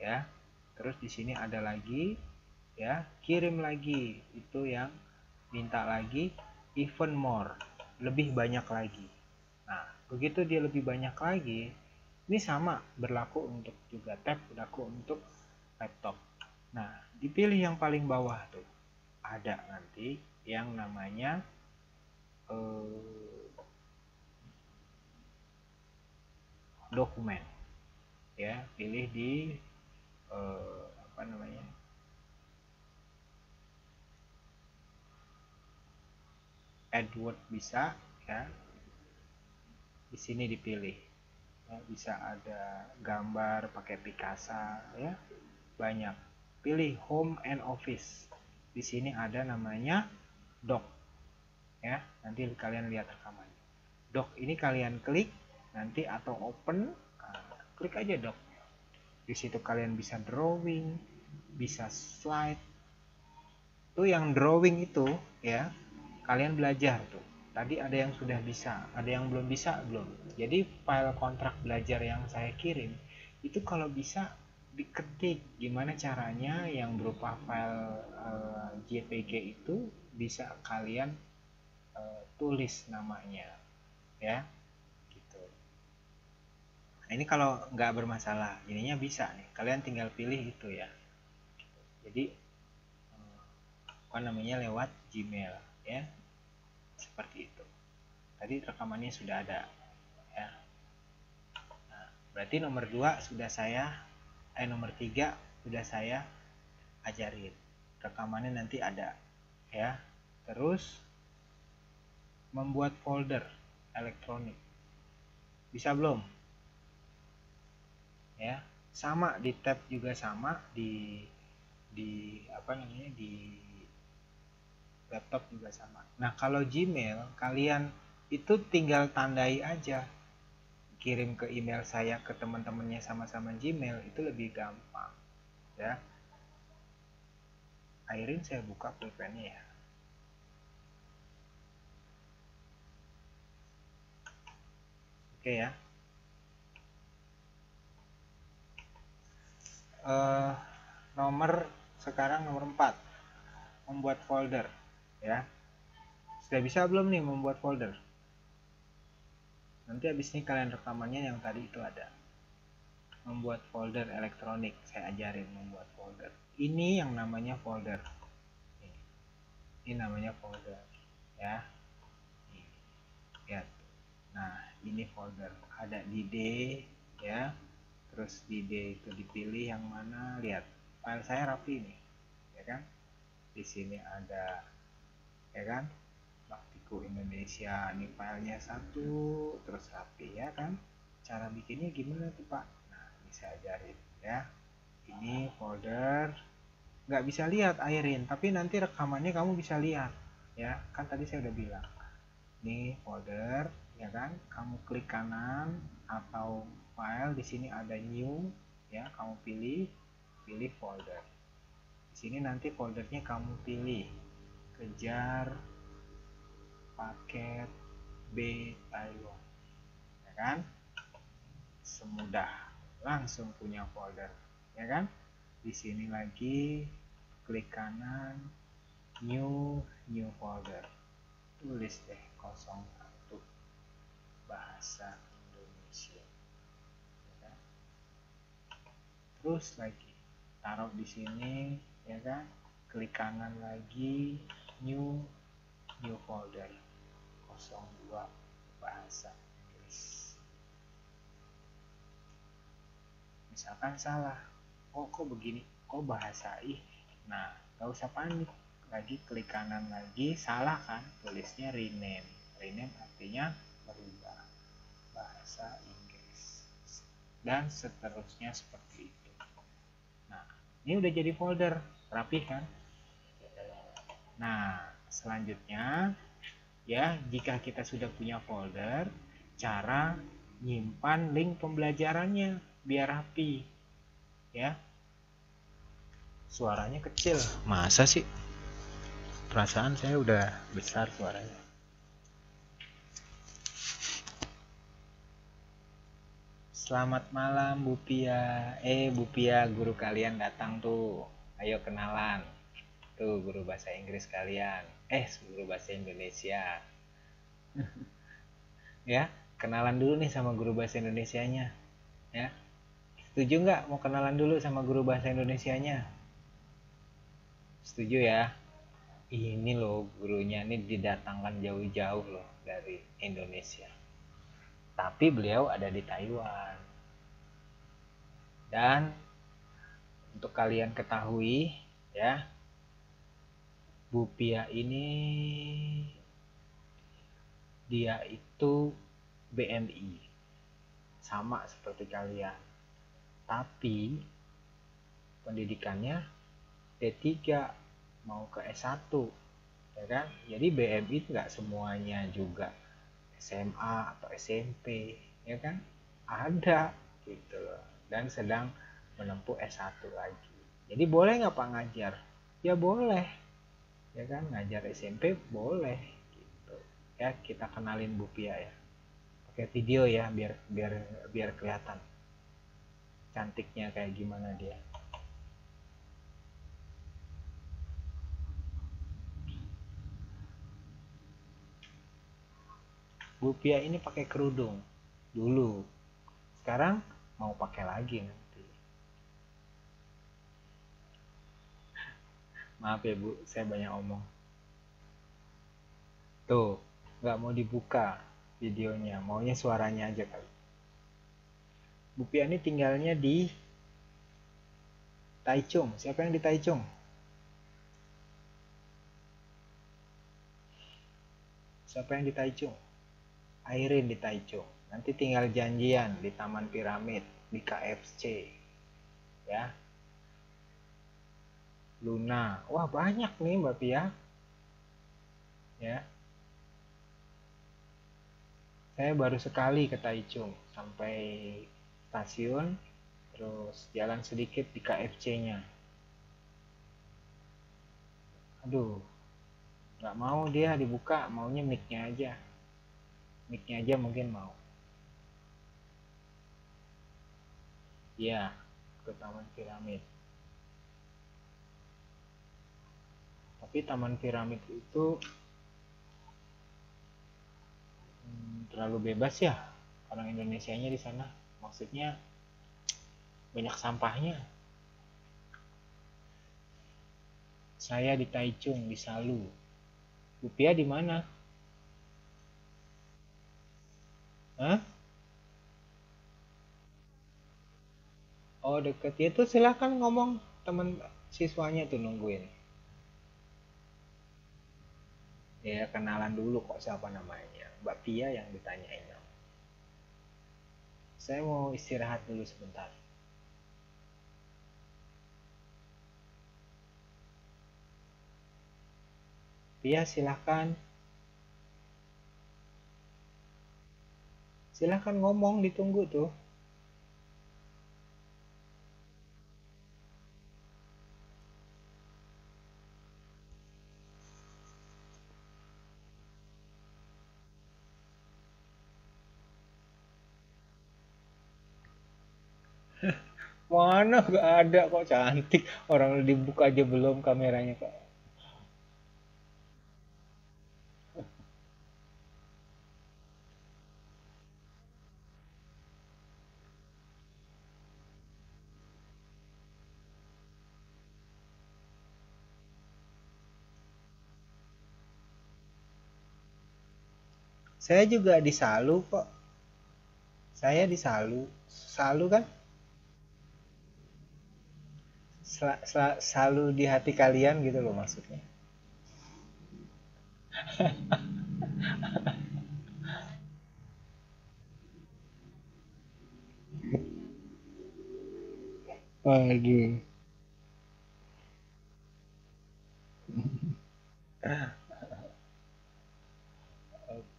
ya. Terus di sini ada lagi ya. Kirim lagi itu yang minta lagi even more lebih banyak lagi. Nah begitu dia lebih banyak lagi ini sama berlaku untuk juga tab berlaku untuk laptop. Nah dipilih yang paling bawah tuh. Ada nanti yang namanya eh, dokumen ya. Pilih di eh, apa namanya? AdWord bisa ya. Di sini dipilih. Ya, bisa ada gambar pakai Picasa ya. Banyak. Pilih Home and Office. Di sini ada namanya Doc ya. Nanti kalian lihat rekaman Doc ini kalian klik nanti atau open nah, klik aja Doc di situ kalian bisa drawing bisa slide. Tuh yang drawing itu ya kalian belajar tuh. Tadi ada yang sudah bisa ada yang belum bisa belum. Jadi file kontrak belajar yang saya kirim itu kalau bisa diketik gimana caranya yang berupa file uh, eh, JPG itu bisa kalian uh, tulis namanya ya ini kalau nggak bermasalah ininya bisa nih. Kalian tinggal pilih itu ya. Jadi uh, apa namanya lewat Gmail ya. Seperti itu. Tadi rekamannya sudah ada ya. Nah, berarti nomor 2 sudah saya eh nomor 3 sudah saya ajarin. Rekamannya nanti ada ya. Terus membuat folder elektronik. Bisa belum ya sama di tab juga sama di di apa namanya di laptop juga sama. Nah, kalau Gmail kalian itu tinggal tandai aja. Kirim ke email saya ke teman-temannya sama-sama Gmail itu lebih gampang. Ya. Airin saya buka pulpennya ya. Oke ya. Uh, nomor sekarang nomor 4 membuat folder ya. Sudah bisa belum nih membuat folder? Nanti habis ini kalian rekamannya yang tadi itu ada. Membuat folder elektronik saya ajarin membuat folder. Ini yang namanya folder. Ini namanya folder ya. Lihat. Nah ini folder. Ada di D ya terus di D itu dipilih yang mana? Lihat file saya rapi nih ya kan? Di sini ada ya kan? Baktiku Indonesia ini filenya satu terus rapi ya kan? Cara bikinnya gimana tuh pak? Nah ini saya ajarin ya. Ini folder nggak bisa lihat airin tapi nanti rekamannya kamu bisa lihat ya. Kan tadi saya udah bilang ini folder ya kan? Kamu klik kanan atau file di sini ada new ya kamu pilih pilih folder. Di sini nanti foldernya kamu pilih. Kejar paket B Taiwan ya kan? Semudah. Langsung punya folder. Ya kan? Di sini lagi klik kanan new new folder. Tulis deh 01 bahasa Indonesia ya kan? Terus lagi. Taruh di sini ya kan? Klik kanan lagi new new folder. 02 bahasa Inggris. Misalkan salah. Oh kok begini? Kok bahasa ih? Nah gak usah panik. Lagi klik kanan lagi salah kan? Tulisnya rename. Rename artinya berubah. Bahasa Inggris. Dan seterusnya seperti itu ini udah jadi folder rapi kan? Nah selanjutnya ya jika kita sudah punya folder cara nyimpan link pembelajarannya biar rapi ya. Suaranya kecil. Masa sih? Perasaan saya udah besar suaranya Selamat malam Bu Pia. Eh Bu Pia, guru kalian datang tuh. Ayo kenalan. Tuh guru bahasa Inggris kalian. Eh guru bahasa Indonesia. [laughs] ya, kenalan dulu nih sama guru bahasa Indonesianya. Ya. Setuju nggak mau kenalan dulu sama guru bahasa Indonesianya? Setuju ya? Ini loh gurunya ini didatangkan jauh-jauh loh dari Indonesia tapi beliau ada di Taiwan. Dan untuk kalian ketahui ya, Bu Pia ini dia itu BMI sama seperti kalian. Tapi pendidikannya D3 mau ke S1 ya kan? Jadi BMI nggak semuanya juga SMA atau SMP ya kan? Ada gitu loh. Dan sedang menempuh S1 lagi. Jadi boleh nggak Pak ngajar? Ya boleh. Ya kan? Ngajar SMP boleh gitu. Ya kita kenalin Bu Pia ya. Pakai video ya biar biar biar kelihatan cantiknya kayak gimana dia Bu Pia ini pakai kerudung dulu. Sekarang mau pakai lagi nanti. Maaf ya Bu, saya banyak omong. Tuh, nggak mau dibuka videonya, maunya suaranya aja kali. Bu Pia ini tinggalnya di Taichung. Siapa yang di Taichung? Siapa yang di Taichung? Airin di Taichung. Nanti tinggal janjian di Taman Piramid, di KFC. Ya. Luna. Wah, banyak nih Mbak Pia. Ya. Saya baru sekali ke Taichung sampai stasiun terus jalan sedikit di KFC-nya. Aduh, nggak mau dia dibuka, maunya mic-nya aja mic-nya aja mungkin mau. Ya ke taman piramid. Tapi taman piramid itu hmm, terlalu bebas ya orang Indonesia nya di sana. Maksudnya banyak sampahnya. Saya di Taichung di Salu. Rupiah di mana Hah? Oh deket ya tuh silahkan ngomong temen siswanya tuh nungguin. Ya kenalan dulu kok siapa namanya. Mbak Pia yang ditanyain. Saya mau istirahat dulu sebentar. Pia silahkan. Silahkan ngomong ditunggu tuh. [laughs] Mana gak ada kok cantik. Orang dibuka aja belum kameranya kok Saya juga di Salu kok. Saya di Salu. Salu kan? Sel sel selalu di hati kalian gitu loh maksudnya. [laughs] Waduh. [laughs]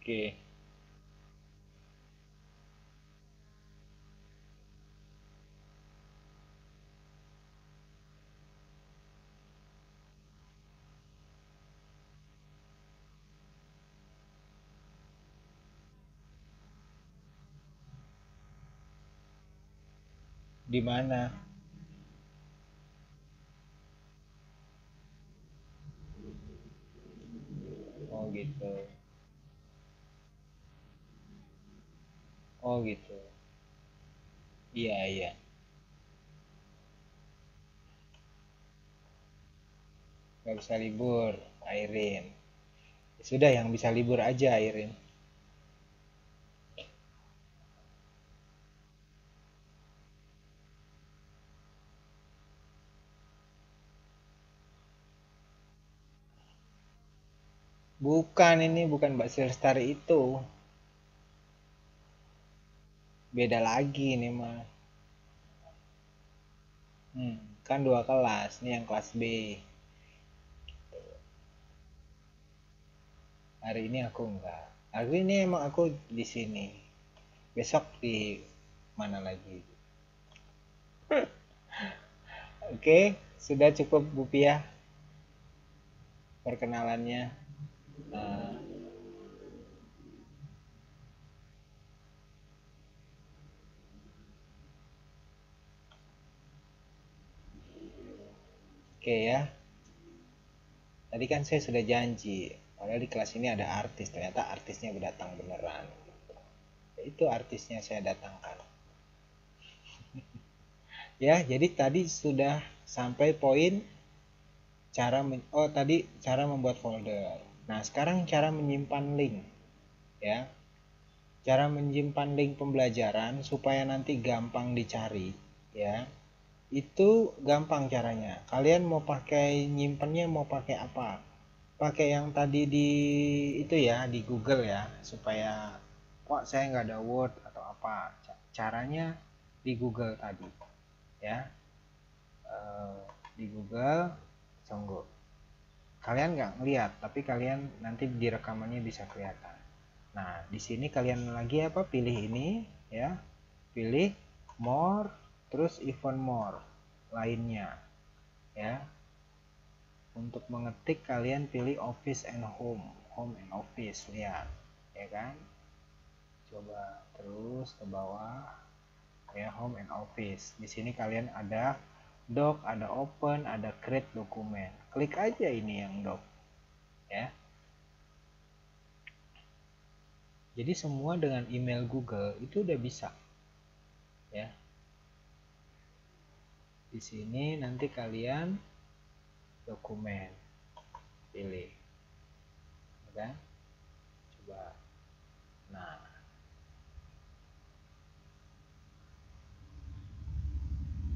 Oke. Di mana? Oh gitu. Oh gitu. Iya iya. Gak bisa libur, Airin. Ya sudah yang bisa libur aja, Airin. Bukan ini bukan Mbak Silstar itu. Beda lagi ini mah. Hmm, kan dua kelas. Ini yang kelas B. Hari ini aku enggak. Hari ini emang aku di sini. Besok di mana lagi? [laughs] Oke, sudah cukup Bu Pia perkenalannya. Nah, Oke ya, tadi kan saya sudah janji, padahal di kelas ini ada artis, ternyata artisnya berdatang beneran. Itu artisnya saya datangkan. [laughs] Ya, jadi tadi sudah sampai poin cara men oh tadi cara membuat folder. Nah, sekarang cara menyimpan link. Ya. Cara menyimpan link pembelajaran supaya nanti gampang dicari, ya. Itu gampang caranya. Kalian mau pakai nyimpannya mau pakai apa? Pakai yang tadi di itu ya, di Google ya, supaya kok saya nggak ada Word atau apa. Caranya di Google tadi, ya. Uh, di Google, songgo kalian nggak ngeliat tapi kalian nanti di rekamannya bisa kelihatan nah di sini kalian lagi apa pilih ini ya pilih more terus event more lainnya ya. Untuk mengetik kalian pilih office and home. Home and office lihat ya kan? Coba terus ke bawah ya home and office. Di sini kalian ada doc ada open ada create dokumen klik aja ini yang doc ya. Jadi semua dengan email Google itu udah bisa ya di sini nanti kalian dokumen. Pilih. Ya kan? Coba. Nah.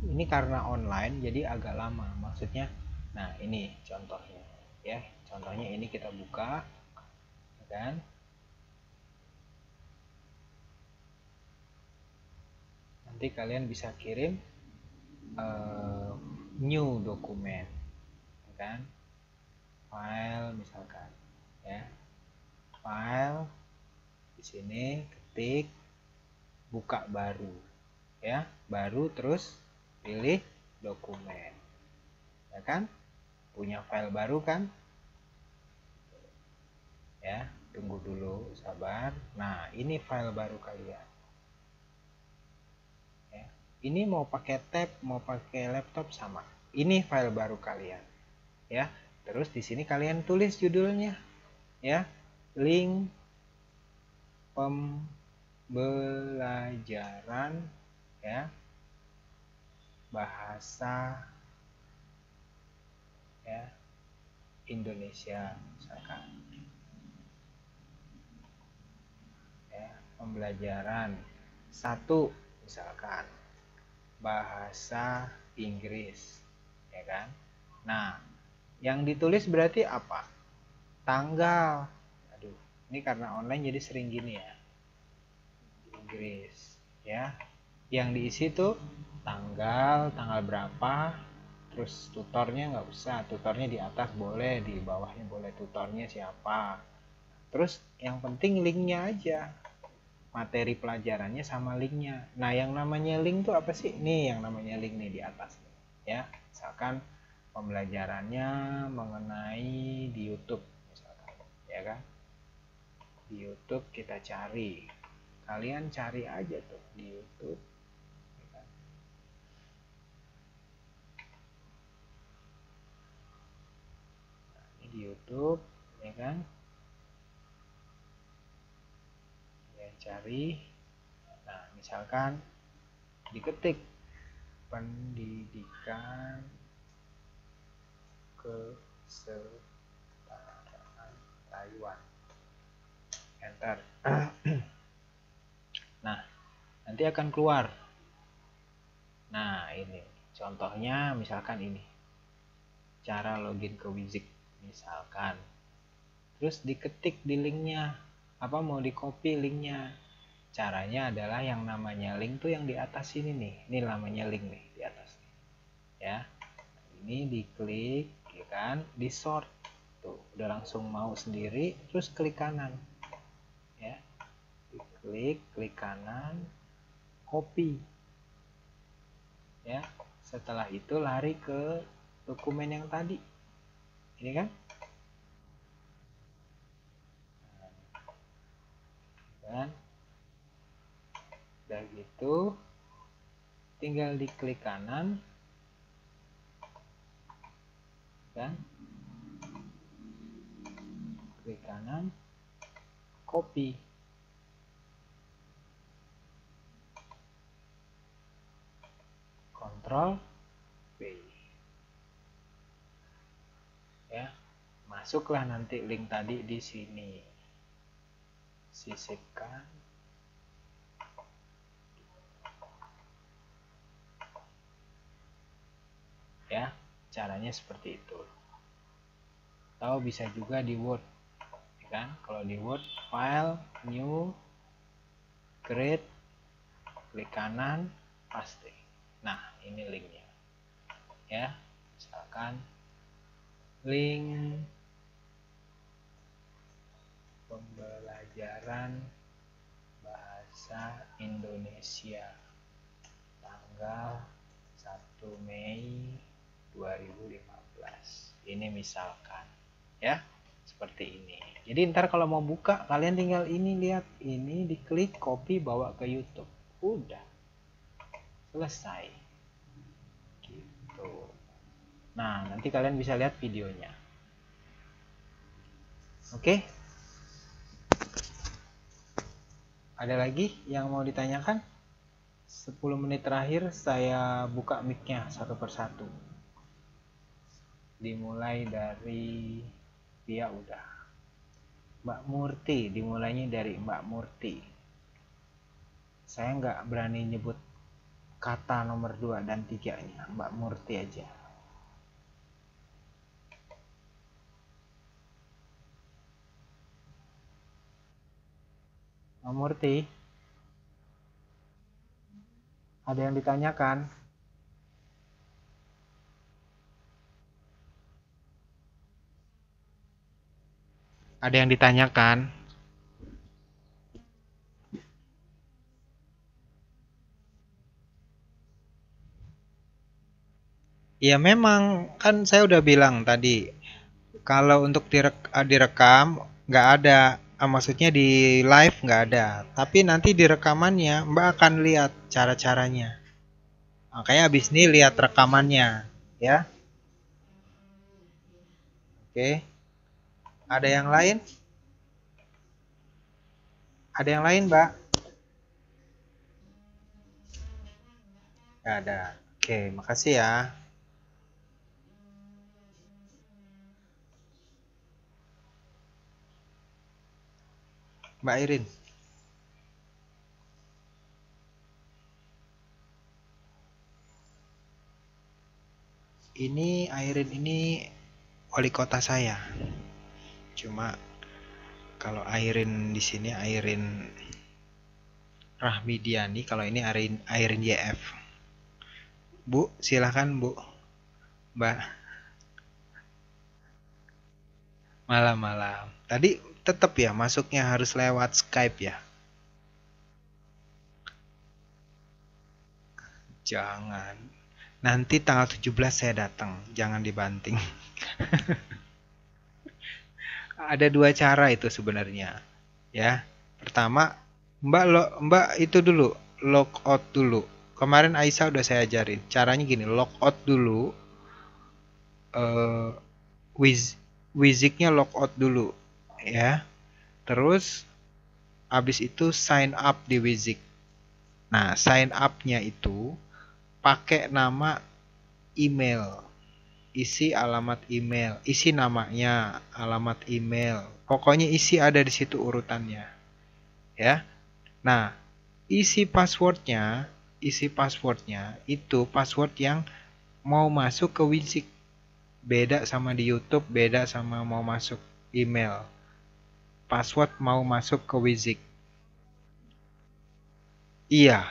Ini karena online jadi agak lama. Maksudnya nah ini contohnya ya. Contohnya ini kita buka ya kan? Nanti kalian bisa kirim uh, new dokumen ya kan? File misalkan ya. File di sini ketik buka baru ya. Baru terus pilih dokumen ya kan? Punya file baru kan? Ya tunggu dulu sabar. Nah ini file baru kalian. Ini mau pakai tab mau pakai laptop sama. Ini file baru kalian ya. Terus di sini kalian tulis judulnya ya. Link pembelajaran ya. Bahasa ya. Indonesia misalkan ya, pembelajaran. Satu misalkan bahasa Inggris ya kan? Nah yang ditulis berarti apa? Tanggal. Aduh ini karena online jadi sering gini ya. Inggris ya. Yang diisi tuh tanggal tanggal berapa terus tutornya nggak usah. Tutornya di atas boleh di bawahnya boleh tutornya siapa. Terus yang penting linknya aja materi pelajarannya sama linknya. Nah yang namanya link tuh apa sih? Nih yang namanya link nih di atas ya. Misalkan pembelajarannya mengenai di YouTube misalkan ya kan? Di YouTube kita cari. Kalian cari aja tuh di YouTube ya kan? nah, ini di YouTube ya kan cari. Nah misalkan diketik pendidikan kesetaraan Taiwan. Enter. [clears throat] Nah nanti akan keluar. Nah ini contohnya misalkan ini. Cara login ke Wizik misalkan. Terus diketik di linknya apa mau di copy linknya? Caranya adalah yang namanya link tuh yang di atas ini nih. Ini namanya link nih di atas. Ya. Ini diklik ya kan? Di sort tuh udah langsung mau sendiri terus klik kanan. Ya. Diklik klik kanan copy. Ya. Setelah itu lari ke dokumen yang tadi. Ini kan kan udah gitu tinggal diklik kanan kan klik kanan copy. Kontrol B ya masuklah nanti link tadi di sini sisipkan ya caranya seperti itu. Atau bisa juga di Word ya kan? Kalau di Word file new create klik kanan paste. Nah ini linknya. Ya misalkan link pembelajaran bahasa Indonesia. Tanggal 1 Mei 2015 ini misalkan ya. Seperti ini. Jadi ntar kalau mau buka kalian tinggal ini lihat. Ini diklik copy bawa ke YouTube. Udah. Selesai. Gitu. Nah nanti kalian bisa lihat videonya. Oke? okay? Ada lagi yang mau ditanyakan? 10 menit terakhir saya buka mic-nya satu persatu. Dimulai dari dia udah. Mbak Murti, dimulainya dari Mbak Murti. Saya nggak berani nyebut kata nomor 2 dan 3 nya, Mbak Murti aja. Murti ada yang ditanyakan. Ada yang ditanyakan. Ya memang kan saya udah bilang tadi kalau untuk direk direkam nggak ada maksudnya di live nggak ada. Tapi nanti di rekamannya mbak akan lihat cara-caranya. Makanya abis ini lihat rekamannya ya. Oke. Ada yang lain? Ada yang lain mbak? Gak ada. Oke makasih ya Mbak Irin. Ini Airin ini wali kota saya. Cuma kalau Airin di sini Irin Rahmidiani, kalau ini Airin Airin YF. Bu, silahkan Bu. Mbak. Malam-malam. Tadi tetap ya masuknya harus lewat Skype ya. Jangan. Nanti tanggal 17 saya datang jangan dibanting. [laughs] Ada dua cara itu sebenarnya ya. Pertama mbak lo mbak itu dulu out dulu. Kemarin Aisyah udah saya ajarin. Caranya gini out dulu uh, wiz wiziknya out dulu ya. Terus habis itu sign up di wizik. Nah sign upnya itu pakai nama email. Isi alamat email. Isi namanya alamat email. Pokoknya isi ada di situ urutannya. Ya. Nah isi passwordnya isi passwordnya itu password yang mau masuk ke Wizik. Beda sama di YouTube beda sama mau masuk email password mau masuk ke Wizik iya.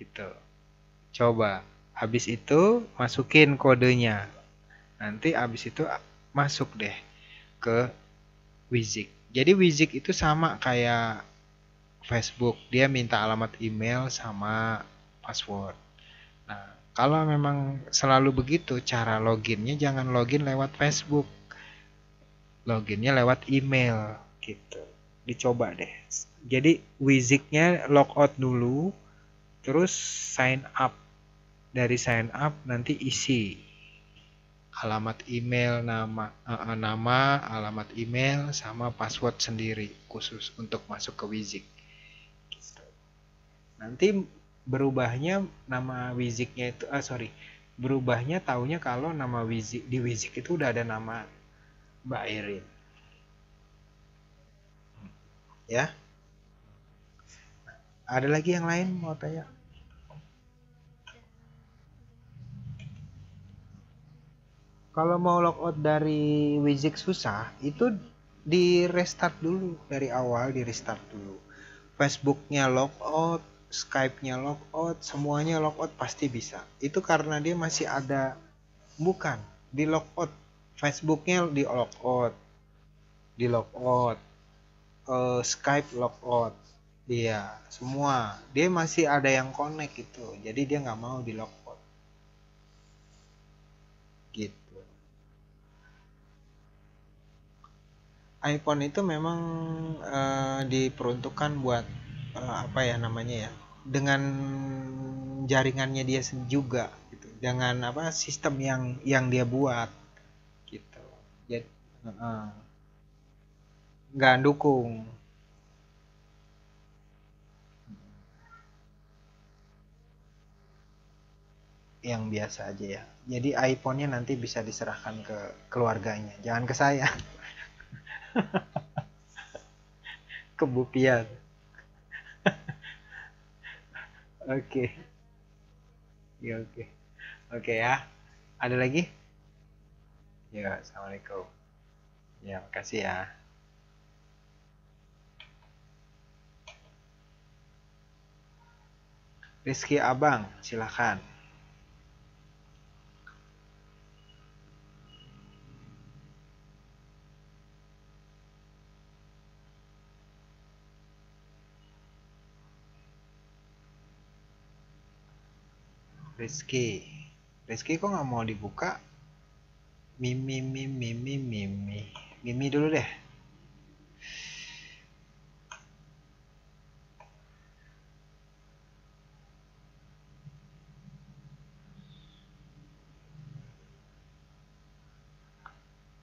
Gitu. Coba. Habis itu masukin kodenya. Nanti habis itu masuk deh ke Wizik jadi Wizik itu sama kayak Facebook. Dia minta alamat email sama password. Nah kalau memang selalu begitu cara loginnya jangan login lewat Facebook loginnya lewat email gitu. Dicoba deh. Jadi Wiziknya logout dulu terus sign up. Dari sign up nanti isi. Alamat email nama uh, nama alamat email sama password sendiri khusus untuk masuk ke Wizik. Gitu. nanti berubahnya nama Wiziknya itu ah sorry. Berubahnya taunya kalau nama Wizik di Wizik itu udah ada nama Mbak Irin ya ada lagi yang lain mau tanya? Kalau mau logout dari Wizik susah, itu di restart dulu dari awal di restart dulu. Facebooknya logout, Skype-nya logout, semuanya logout pasti bisa. Itu karena dia masih ada bukan di logout. Facebooknya di logout, di logout, uh, Skype logout, Iya, semua. Dia masih ada yang connect itu. Jadi dia nggak mau di lockpot. Gitu. iPhone itu memang uh, diperuntukkan buat uh, apa ya namanya ya? Dengan jaringannya dia juga gitu. Dengan apa sistem yang yang dia buat gitu. Nggak dukung yang biasa aja ya. Jadi iPhone-nya nanti bisa diserahkan ke keluarganya, jangan ke saya. [laughs] Kebupian. [laughs] Oke. Ya oke. Oke ya. Ada lagi? Ya, assalamualaikum. Ya, makasih ya. Rizky Abang, silahkan. Rizky Rizky kok nggak mau dibuka Mimi Mimi Mimi Mimi Mimi dulu deh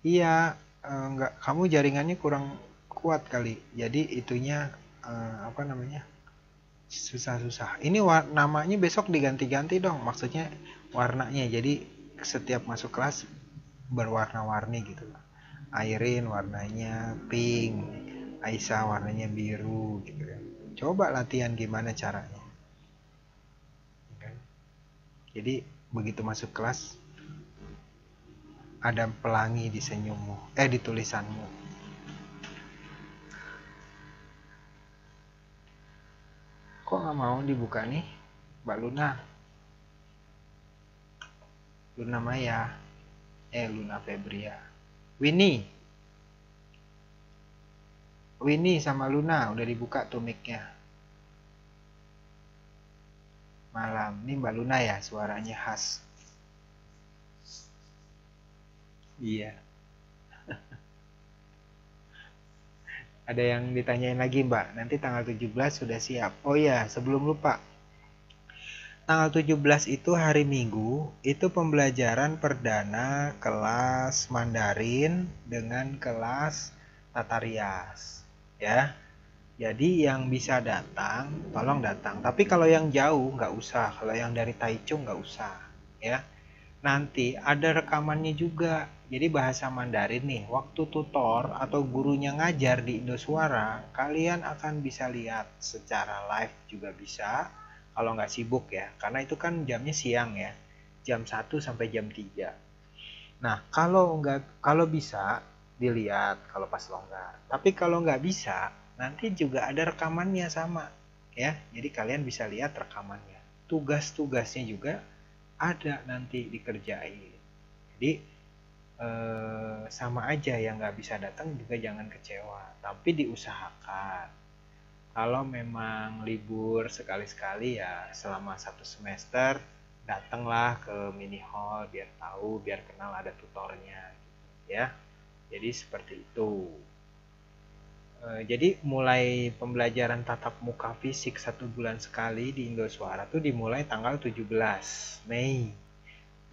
Iya, uh, nggak kamu jaringannya kurang kuat kali. Jadi itunya uh, apa namanya? susah-susah ini namanya besok diganti-ganti dong maksudnya warnanya jadi setiap masuk kelas berwarna-warni gitu Airin warnanya pink Aisyah warnanya biru gitu kan. Coba latihan gimana caranya. Jadi begitu masuk kelas ada pelangi di senyummu eh di tulisanmu. Kok nggak mau dibuka nih Mbak Luna? Luna Maya. Eh Luna Febria Winnie Winnie sama Luna udah dibuka tuh mic-nya malam ini Mbak Luna ya suaranya khas Iya. [laughs] Ada yang ditanyain lagi Mbak, nanti tanggal 17 sudah siap. Oh iya, sebelum lupa. Tanggal 17 itu hari Minggu, itu pembelajaran perdana kelas Mandarin dengan kelas Tata Rias. Ya. Jadi yang bisa datang, tolong datang. Tapi kalau yang jauh nggak usah. Kalau yang dari Taichung nggak usah. Ya. Nanti ada rekamannya juga jadi bahasa Mandarin nih, waktu tutor atau gurunya ngajar di Indosuara, kalian akan bisa lihat secara live juga bisa, kalau nggak sibuk ya, karena itu kan jamnya siang ya, jam 1 sampai jam 3. Nah, kalau nggak kalau bisa dilihat kalau pas longgar. Tapi kalau nggak bisa, nanti juga ada rekamannya sama ya. Jadi kalian bisa lihat rekamannya. Tugas-tugasnya juga ada nanti dikerjain. Jadi eh, sama aja yang nggak bisa datang juga jangan kecewa tapi diusahakan kalau memang libur sekali-sekali ya selama satu semester datanglah ke mini hall biar tahu biar kenal ada tutornya gitu, ya. Jadi seperti itu. Eh, jadi mulai pembelajaran tatap muka fisik satu bulan sekali di Indosuara tuh dimulai tanggal 17 Mei.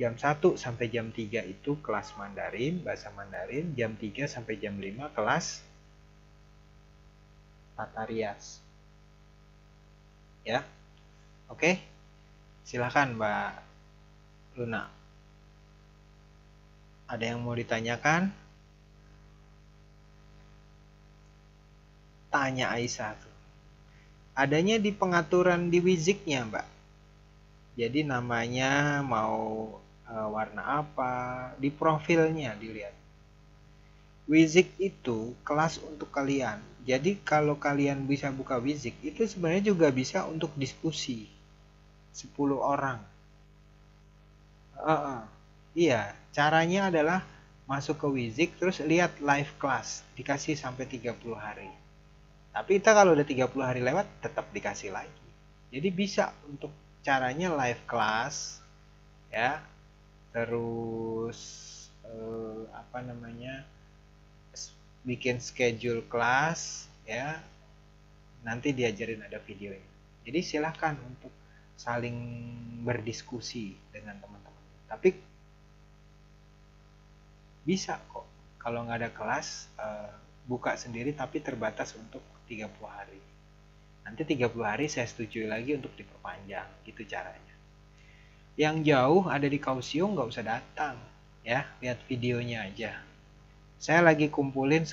Jam 1 sampai jam 3 itu kelas Mandarin, bahasa Mandarin, jam 3 sampai jam 5 kelas tata rias. Ya. Oke. Silakan Mbak Luna. Ada yang mau ditanyakan? Tanya Aisyah tuh. Adanya di pengaturan di Wiziknya, Mbak. Jadi namanya mau uh, warna apa di profilnya dilihat Wizik itu kelas untuk kalian. Jadi kalau kalian bisa buka Wizik itu sebenarnya juga bisa untuk diskusi. 10 orang. Uh, uh, iya caranya adalah masuk ke Wizik terus lihat live class dikasih sampai 30 hari. Tapi kita kalau udah 30 hari lewat tetap dikasih lagi. Jadi bisa untuk caranya live class ya. Terus uh, apa namanya bikin schedule kelas ya. Nanti diajarin ada videonya jadi silahkan untuk saling berdiskusi dengan teman-teman. Tapi bisa kok. Kalau nggak ada kelas uh, buka sendiri tapi terbatas untuk 30 hari. Nanti 30 hari saya setuju lagi untuk diperpanjang. Gitu caranya. Yang jauh ada di Kaohsiung nggak usah datang. Ya lihat videonya aja saya lagi kumpulin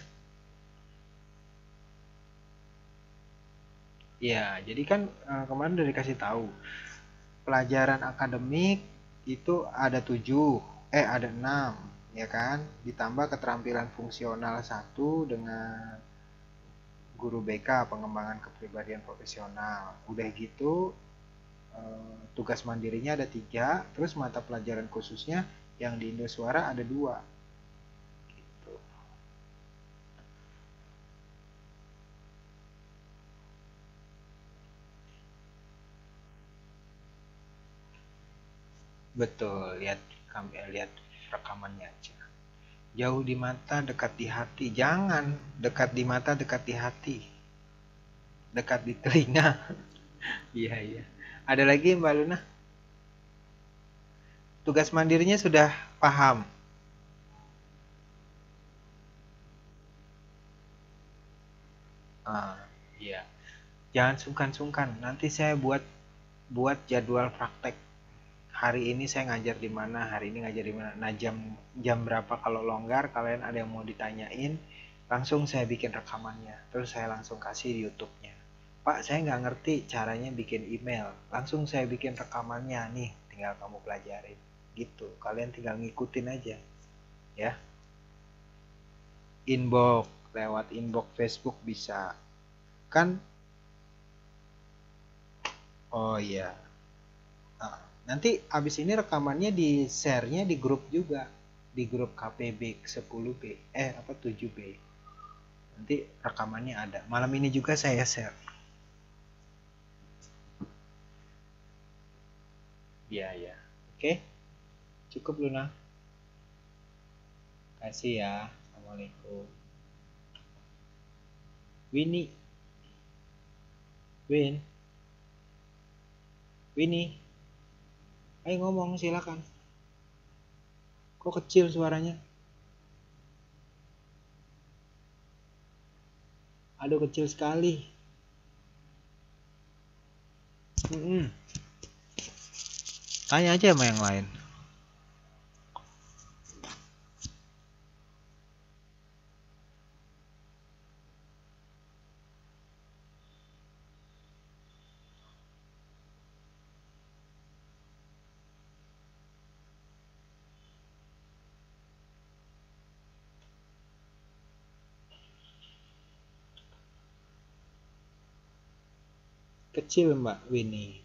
ya jadi kan eh, kemarin udah dikasih tahu. Pelajaran akademik itu ada tujuh eh ada enam ya kan? Ditambah keterampilan fungsional satu dengan guru BK pengembangan kepribadian profesional. Udah gitu Eh, tugas mandirinya ada tiga, terus mata pelajaran khususnya yang di Indosuara ada dua. Gitu. Betul, lihat kami lihat rekamannya aja. Jauh di mata, dekat di hati. Jangan dekat di mata, dekat di hati. Dekat di telinga. [laughs] Iya, iya. Ada lagi Mbak Luna? Tugas mandirinya sudah paham? Ah, iya. Jangan sungkan-sungkan. Nanti saya buat buat jadwal praktek. Hari ini saya ngajar di mana, hari ini ngajar di mana. Nah, jam jam berapa kalau longgar, kalian ada yang mau ditanyain, langsung saya bikin rekamannya. Terus saya langsung kasih di YouTube-nya. Pak saya nggak ngerti caranya bikin email. Langsung saya bikin rekamannya. Nih tinggal kamu pelajarin. Gitu. Kalian tinggal ngikutin aja. Ya. Inbox. Lewat inbox Facebook bisa. Kan? Oh iya. nah, nanti abis ini rekamannya di share-nya di grup juga. Di grup KPB 10B eh apa 7B nanti rekamannya ada. Malam ini juga saya share. Ya ya oke? Cukup Luna? Kasih ya. Assalamualaikum. Winnie. Win. Winnie ayo ngomong silakan. Kok kecil suaranya? Aduh kecil sekali. Mm -mm. tanya aja sama yang lain kecil Mbak Winnie.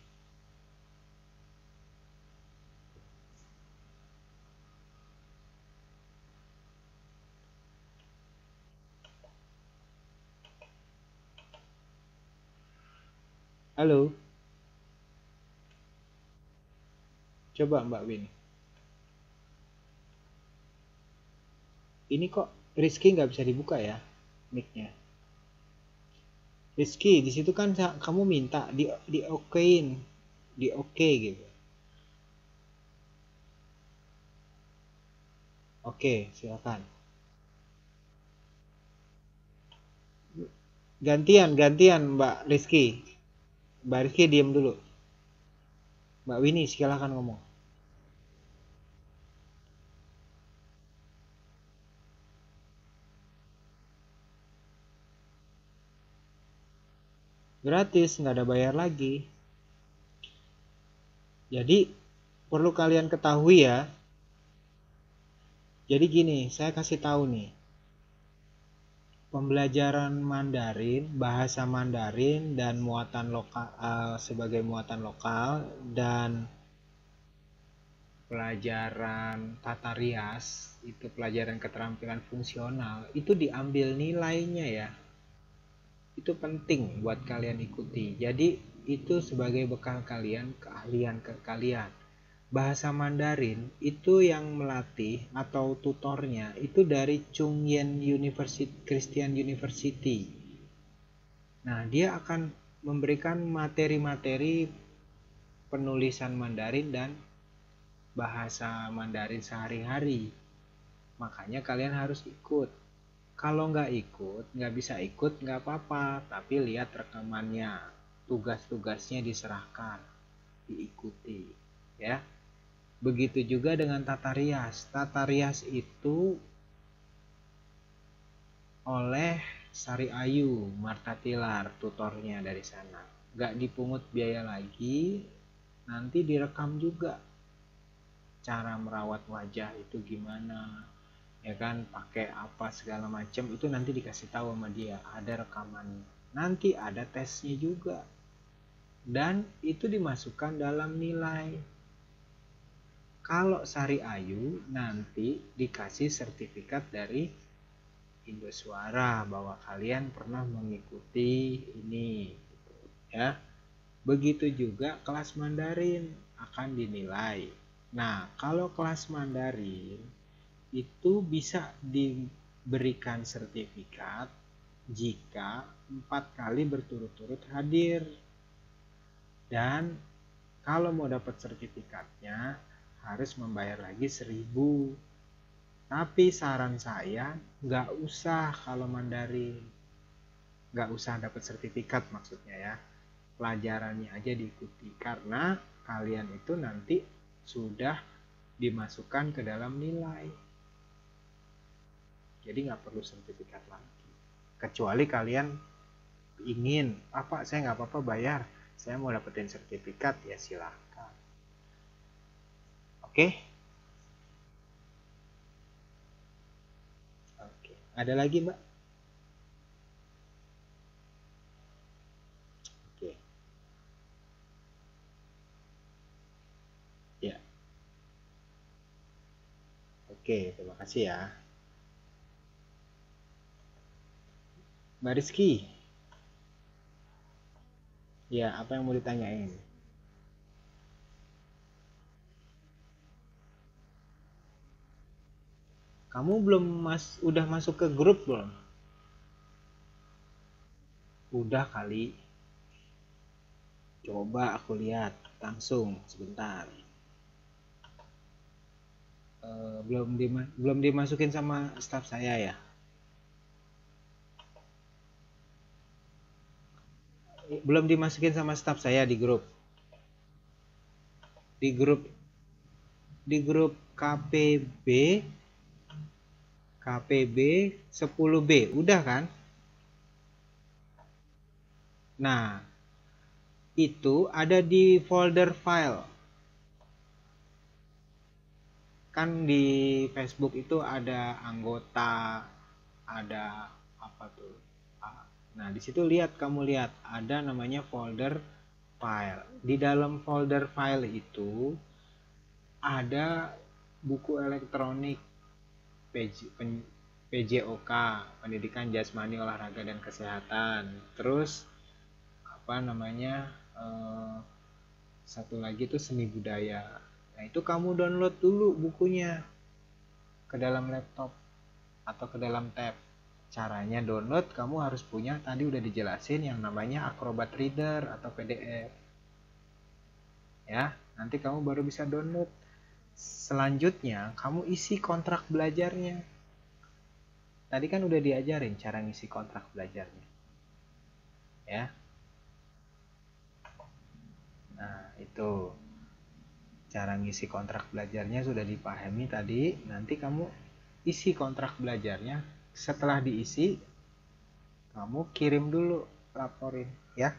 Halo. Coba Mbak Winnie. Ini kok Rizky nggak bisa dibuka ya mic-nya. Rizky di situ kan kamu minta di di okein di oke okay, gitu. Oke silakan. Gantian gantian Mbak Rizky. Mbak Rizky diem dulu. Mbak Winnie silakan ngomong gratis nggak ada bayar lagi. Jadi perlu kalian ketahui ya. Jadi gini saya kasih tahu nih. Pembelajaran Mandarin bahasa Mandarin dan muatan lokal uh, sebagai muatan lokal dan pelajaran tata rias itu pelajaran keterampilan fungsional itu diambil nilainya ya itu penting buat kalian ikuti. Jadi itu sebagai bekal kalian, keahlian ke kalian. Bahasa Mandarin itu yang melatih atau tutornya itu dari Chung Yen University Christian University. Nah, dia akan memberikan materi-materi penulisan Mandarin dan bahasa Mandarin sehari-hari. Makanya kalian harus ikut kalau nggak ikut nggak bisa ikut nggak apa-apa. Tapi lihat rekamannya. Tugas-tugasnya diserahkan. Diikuti ya. Begitu juga dengan tata rias. Tata rias itu oleh Sari Ayu Marta Tilar tutornya dari sana. Nggak dipungut biaya lagi nanti direkam juga. Cara merawat wajah itu gimana ya kan pakai apa segala macam itu nanti dikasih tahu sama dia. Ada rekamannya nanti ada tesnya juga. Dan itu dimasukkan dalam nilai. Kalau Sari Ayu nanti dikasih sertifikat dari Indosuara bahwa kalian pernah mengikuti ini ya. Begitu juga kelas Mandarin akan dinilai. Nah kalau kelas Mandarin itu bisa diberikan sertifikat jika empat kali berturut-turut hadir. Dan kalau mau dapat sertifikatnya harus membayar lagi seribu. Tapi saran saya nggak usah kalau Mandarin. Nggak usah dapat sertifikat maksudnya ya. Pelajarannya aja diikuti karena kalian itu nanti sudah dimasukkan ke dalam nilai jadi nggak perlu sertifikat lagi kecuali kalian ingin apa saya nggak apa-apa bayar saya mau dapetin sertifikat ya silahkan Oke. Oke. Ada lagi, Mbak? Oke. Ya. Oke, terima kasih ya. Mbak. Ya, apa yang mau ditanyain? Kamu belum mas udah masuk ke grup belum? Udah kali. Coba aku lihat langsung sebentar. Eh, belum dima belum dimasukin sama staff saya ya? Belum dimasukin sama staff saya di grup. Di grup di grup KPB KPB 10B. Udah kan? Nah, itu ada di folder file. Kan di Facebook itu ada anggota, ada apa tuh? Nah, di situ lihat kamu lihat ada namanya folder file. Di dalam folder file itu ada buku elektronik PJOK pendidikan jasmani olahraga dan kesehatan. Terus apa namanya eh, satu lagi tuh seni budaya. Nah itu kamu download dulu bukunya ke dalam laptop atau ke dalam tab caranya download kamu harus punya tadi udah dijelasin yang namanya Acrobat Reader atau PDF ya nanti kamu baru bisa download Selanjutnya, kamu isi kontrak belajarnya. Tadi kan udah diajarin cara ngisi kontrak belajarnya. Ya. Nah, itu. Cara ngisi kontrak belajarnya sudah dipahami tadi. Nanti kamu isi kontrak belajarnya. Setelah diisi, kamu kirim dulu laporin, ya.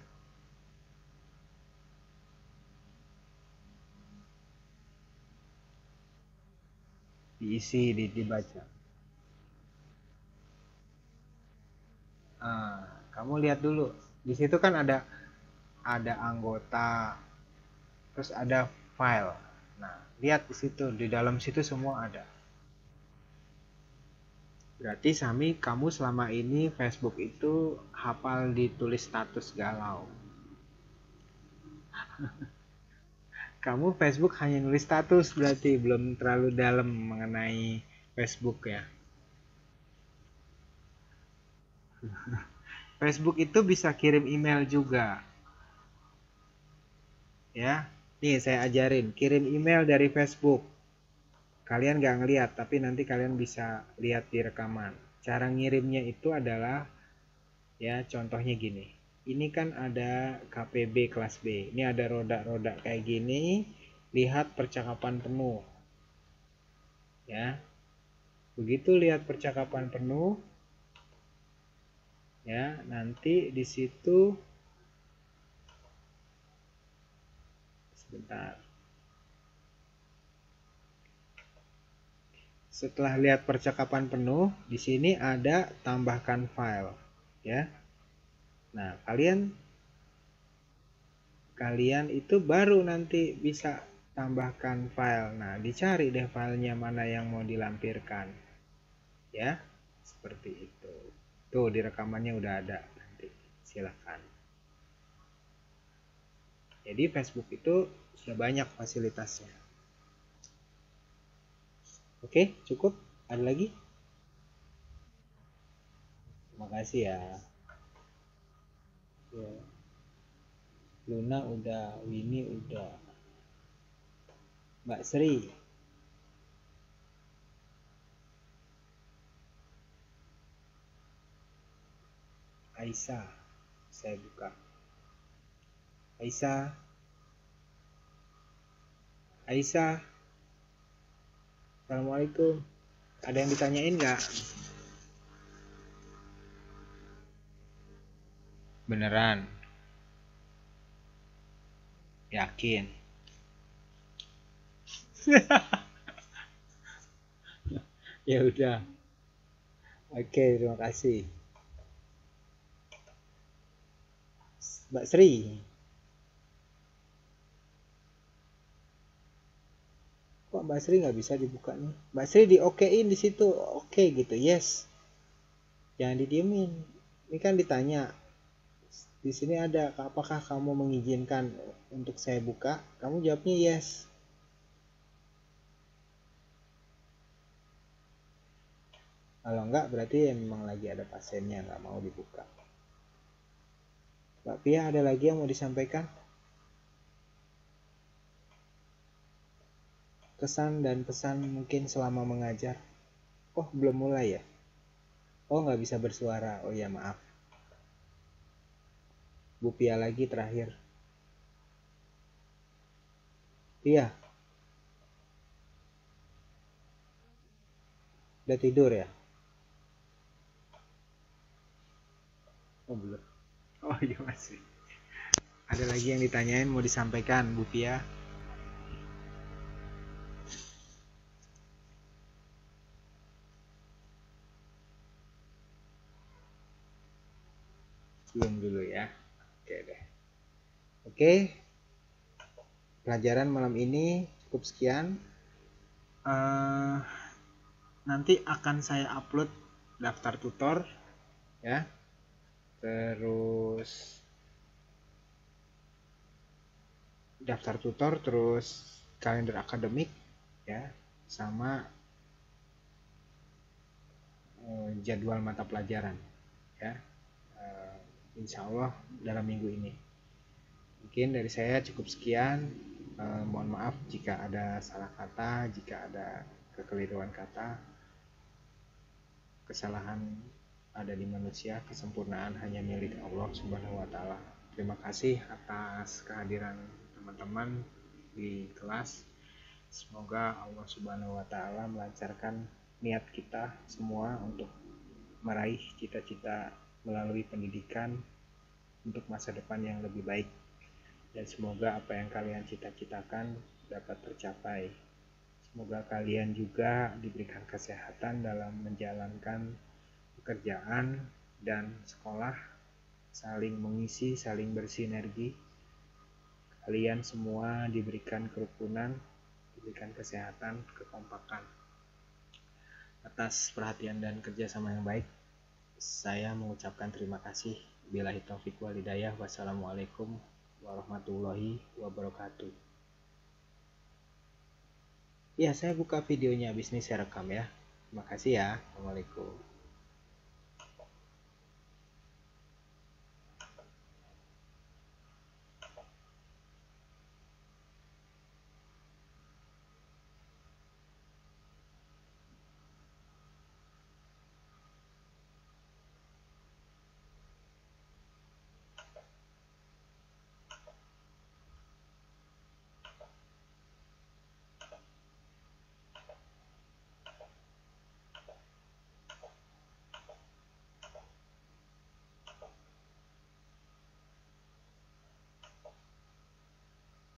diisi di, dibaca. Nah, kamu lihat dulu. Di situ kan ada ada anggota terus ada file. Nah lihat di situ. Di dalam situ semua ada berarti Sami kamu selama ini Facebook itu hafal ditulis status galau [laughs] kamu Facebook hanya nulis status berarti belum terlalu dalam mengenai Facebook ya. [laughs] Facebook itu bisa kirim email juga. Ya, nih saya ajarin, kirim email dari Facebook. Kalian gak ngeliat, tapi nanti kalian bisa lihat di rekaman. Cara ngirimnya itu adalah, ya contohnya gini. Ini kan ada KPB kelas B. Ini ada roda-roda kayak gini. Lihat percakapan penuh. Ya. Begitu lihat percakapan penuh ya nanti di situ sebentar setelah lihat percakapan penuh di sini ada tambahkan file ya Nah, kalian kalian itu baru nanti bisa tambahkan file. Nah, dicari deh filenya mana yang mau dilampirkan. Ya, seperti itu. Tuh, di rekamannya udah ada nanti. Silahkan. Jadi Facebook itu sudah banyak fasilitasnya. Oke, cukup? Ada lagi? Terima kasih ya ya. Luna udah Winnie udah Mbak Sri Aisyah saya buka Aisyah Aisyah Assalamualaikum. Ada yang ditanyain nggak? Beneran? Yakin? [laughs] ya udah. Oke terima kasih. Mbak Sri kok Mbak Sri nggak bisa dibuka nih? Mbak Sri di okein di situ. Oke okay, gitu yes. Jangan didiemin. Ini kan ditanya di sini ada apakah kamu mengizinkan untuk saya buka? Kamu jawabnya yes. Kalau enggak berarti ya memang lagi ada pasiennya nggak mau dibuka. Mbak Pia ada lagi yang mau disampaikan kesan dan pesan mungkin selama mengajar. Oh belum mulai ya? Oh nggak bisa bersuara. Oh ya maaf. Bu Pia lagi terakhir. Pia udah tidur ya? Oh belum. Oh iya masih. Ada lagi yang ditanyain mau disampaikan Bu Pia? Belum dulu ya. Oke deh. Oke. Pelajaran malam ini cukup sekian. Uh, nanti akan saya upload daftar tutor ya terus daftar tutor terus kalender akademik ya sama uh, jadwal mata pelajaran ya insya Allah dalam minggu ini mungkin dari saya cukup sekian uh, mohon maaf jika ada salah kata jika ada kekeliruan kata kesalahan ada di manusia, kesempurnaan hanya milik Allah Subhanahu wa taala. Terima kasih atas kehadiran teman-teman di kelas. Semoga Allah Subhanahu wa taala melancarkan niat kita semua untuk meraih cita-cita melalui pendidikan untuk masa depan yang lebih baik. Dan semoga apa yang kalian cita-citakan dapat tercapai. Semoga kalian juga diberikan kesehatan dalam menjalankan pekerjaan dan sekolah saling mengisi, saling bersinergi. Kalian semua diberikan kerukunan, diberikan kesehatan, kekompakan. Atas perhatian dan kerjasama yang baik, saya mengucapkan terima kasih. Bila taufik walidayah. Wassalamualaikum warahmatullahi wabarakatuh. Ya, saya buka videonya bisnis saya rekam ya. Terima kasih ya. Assalamualaikum.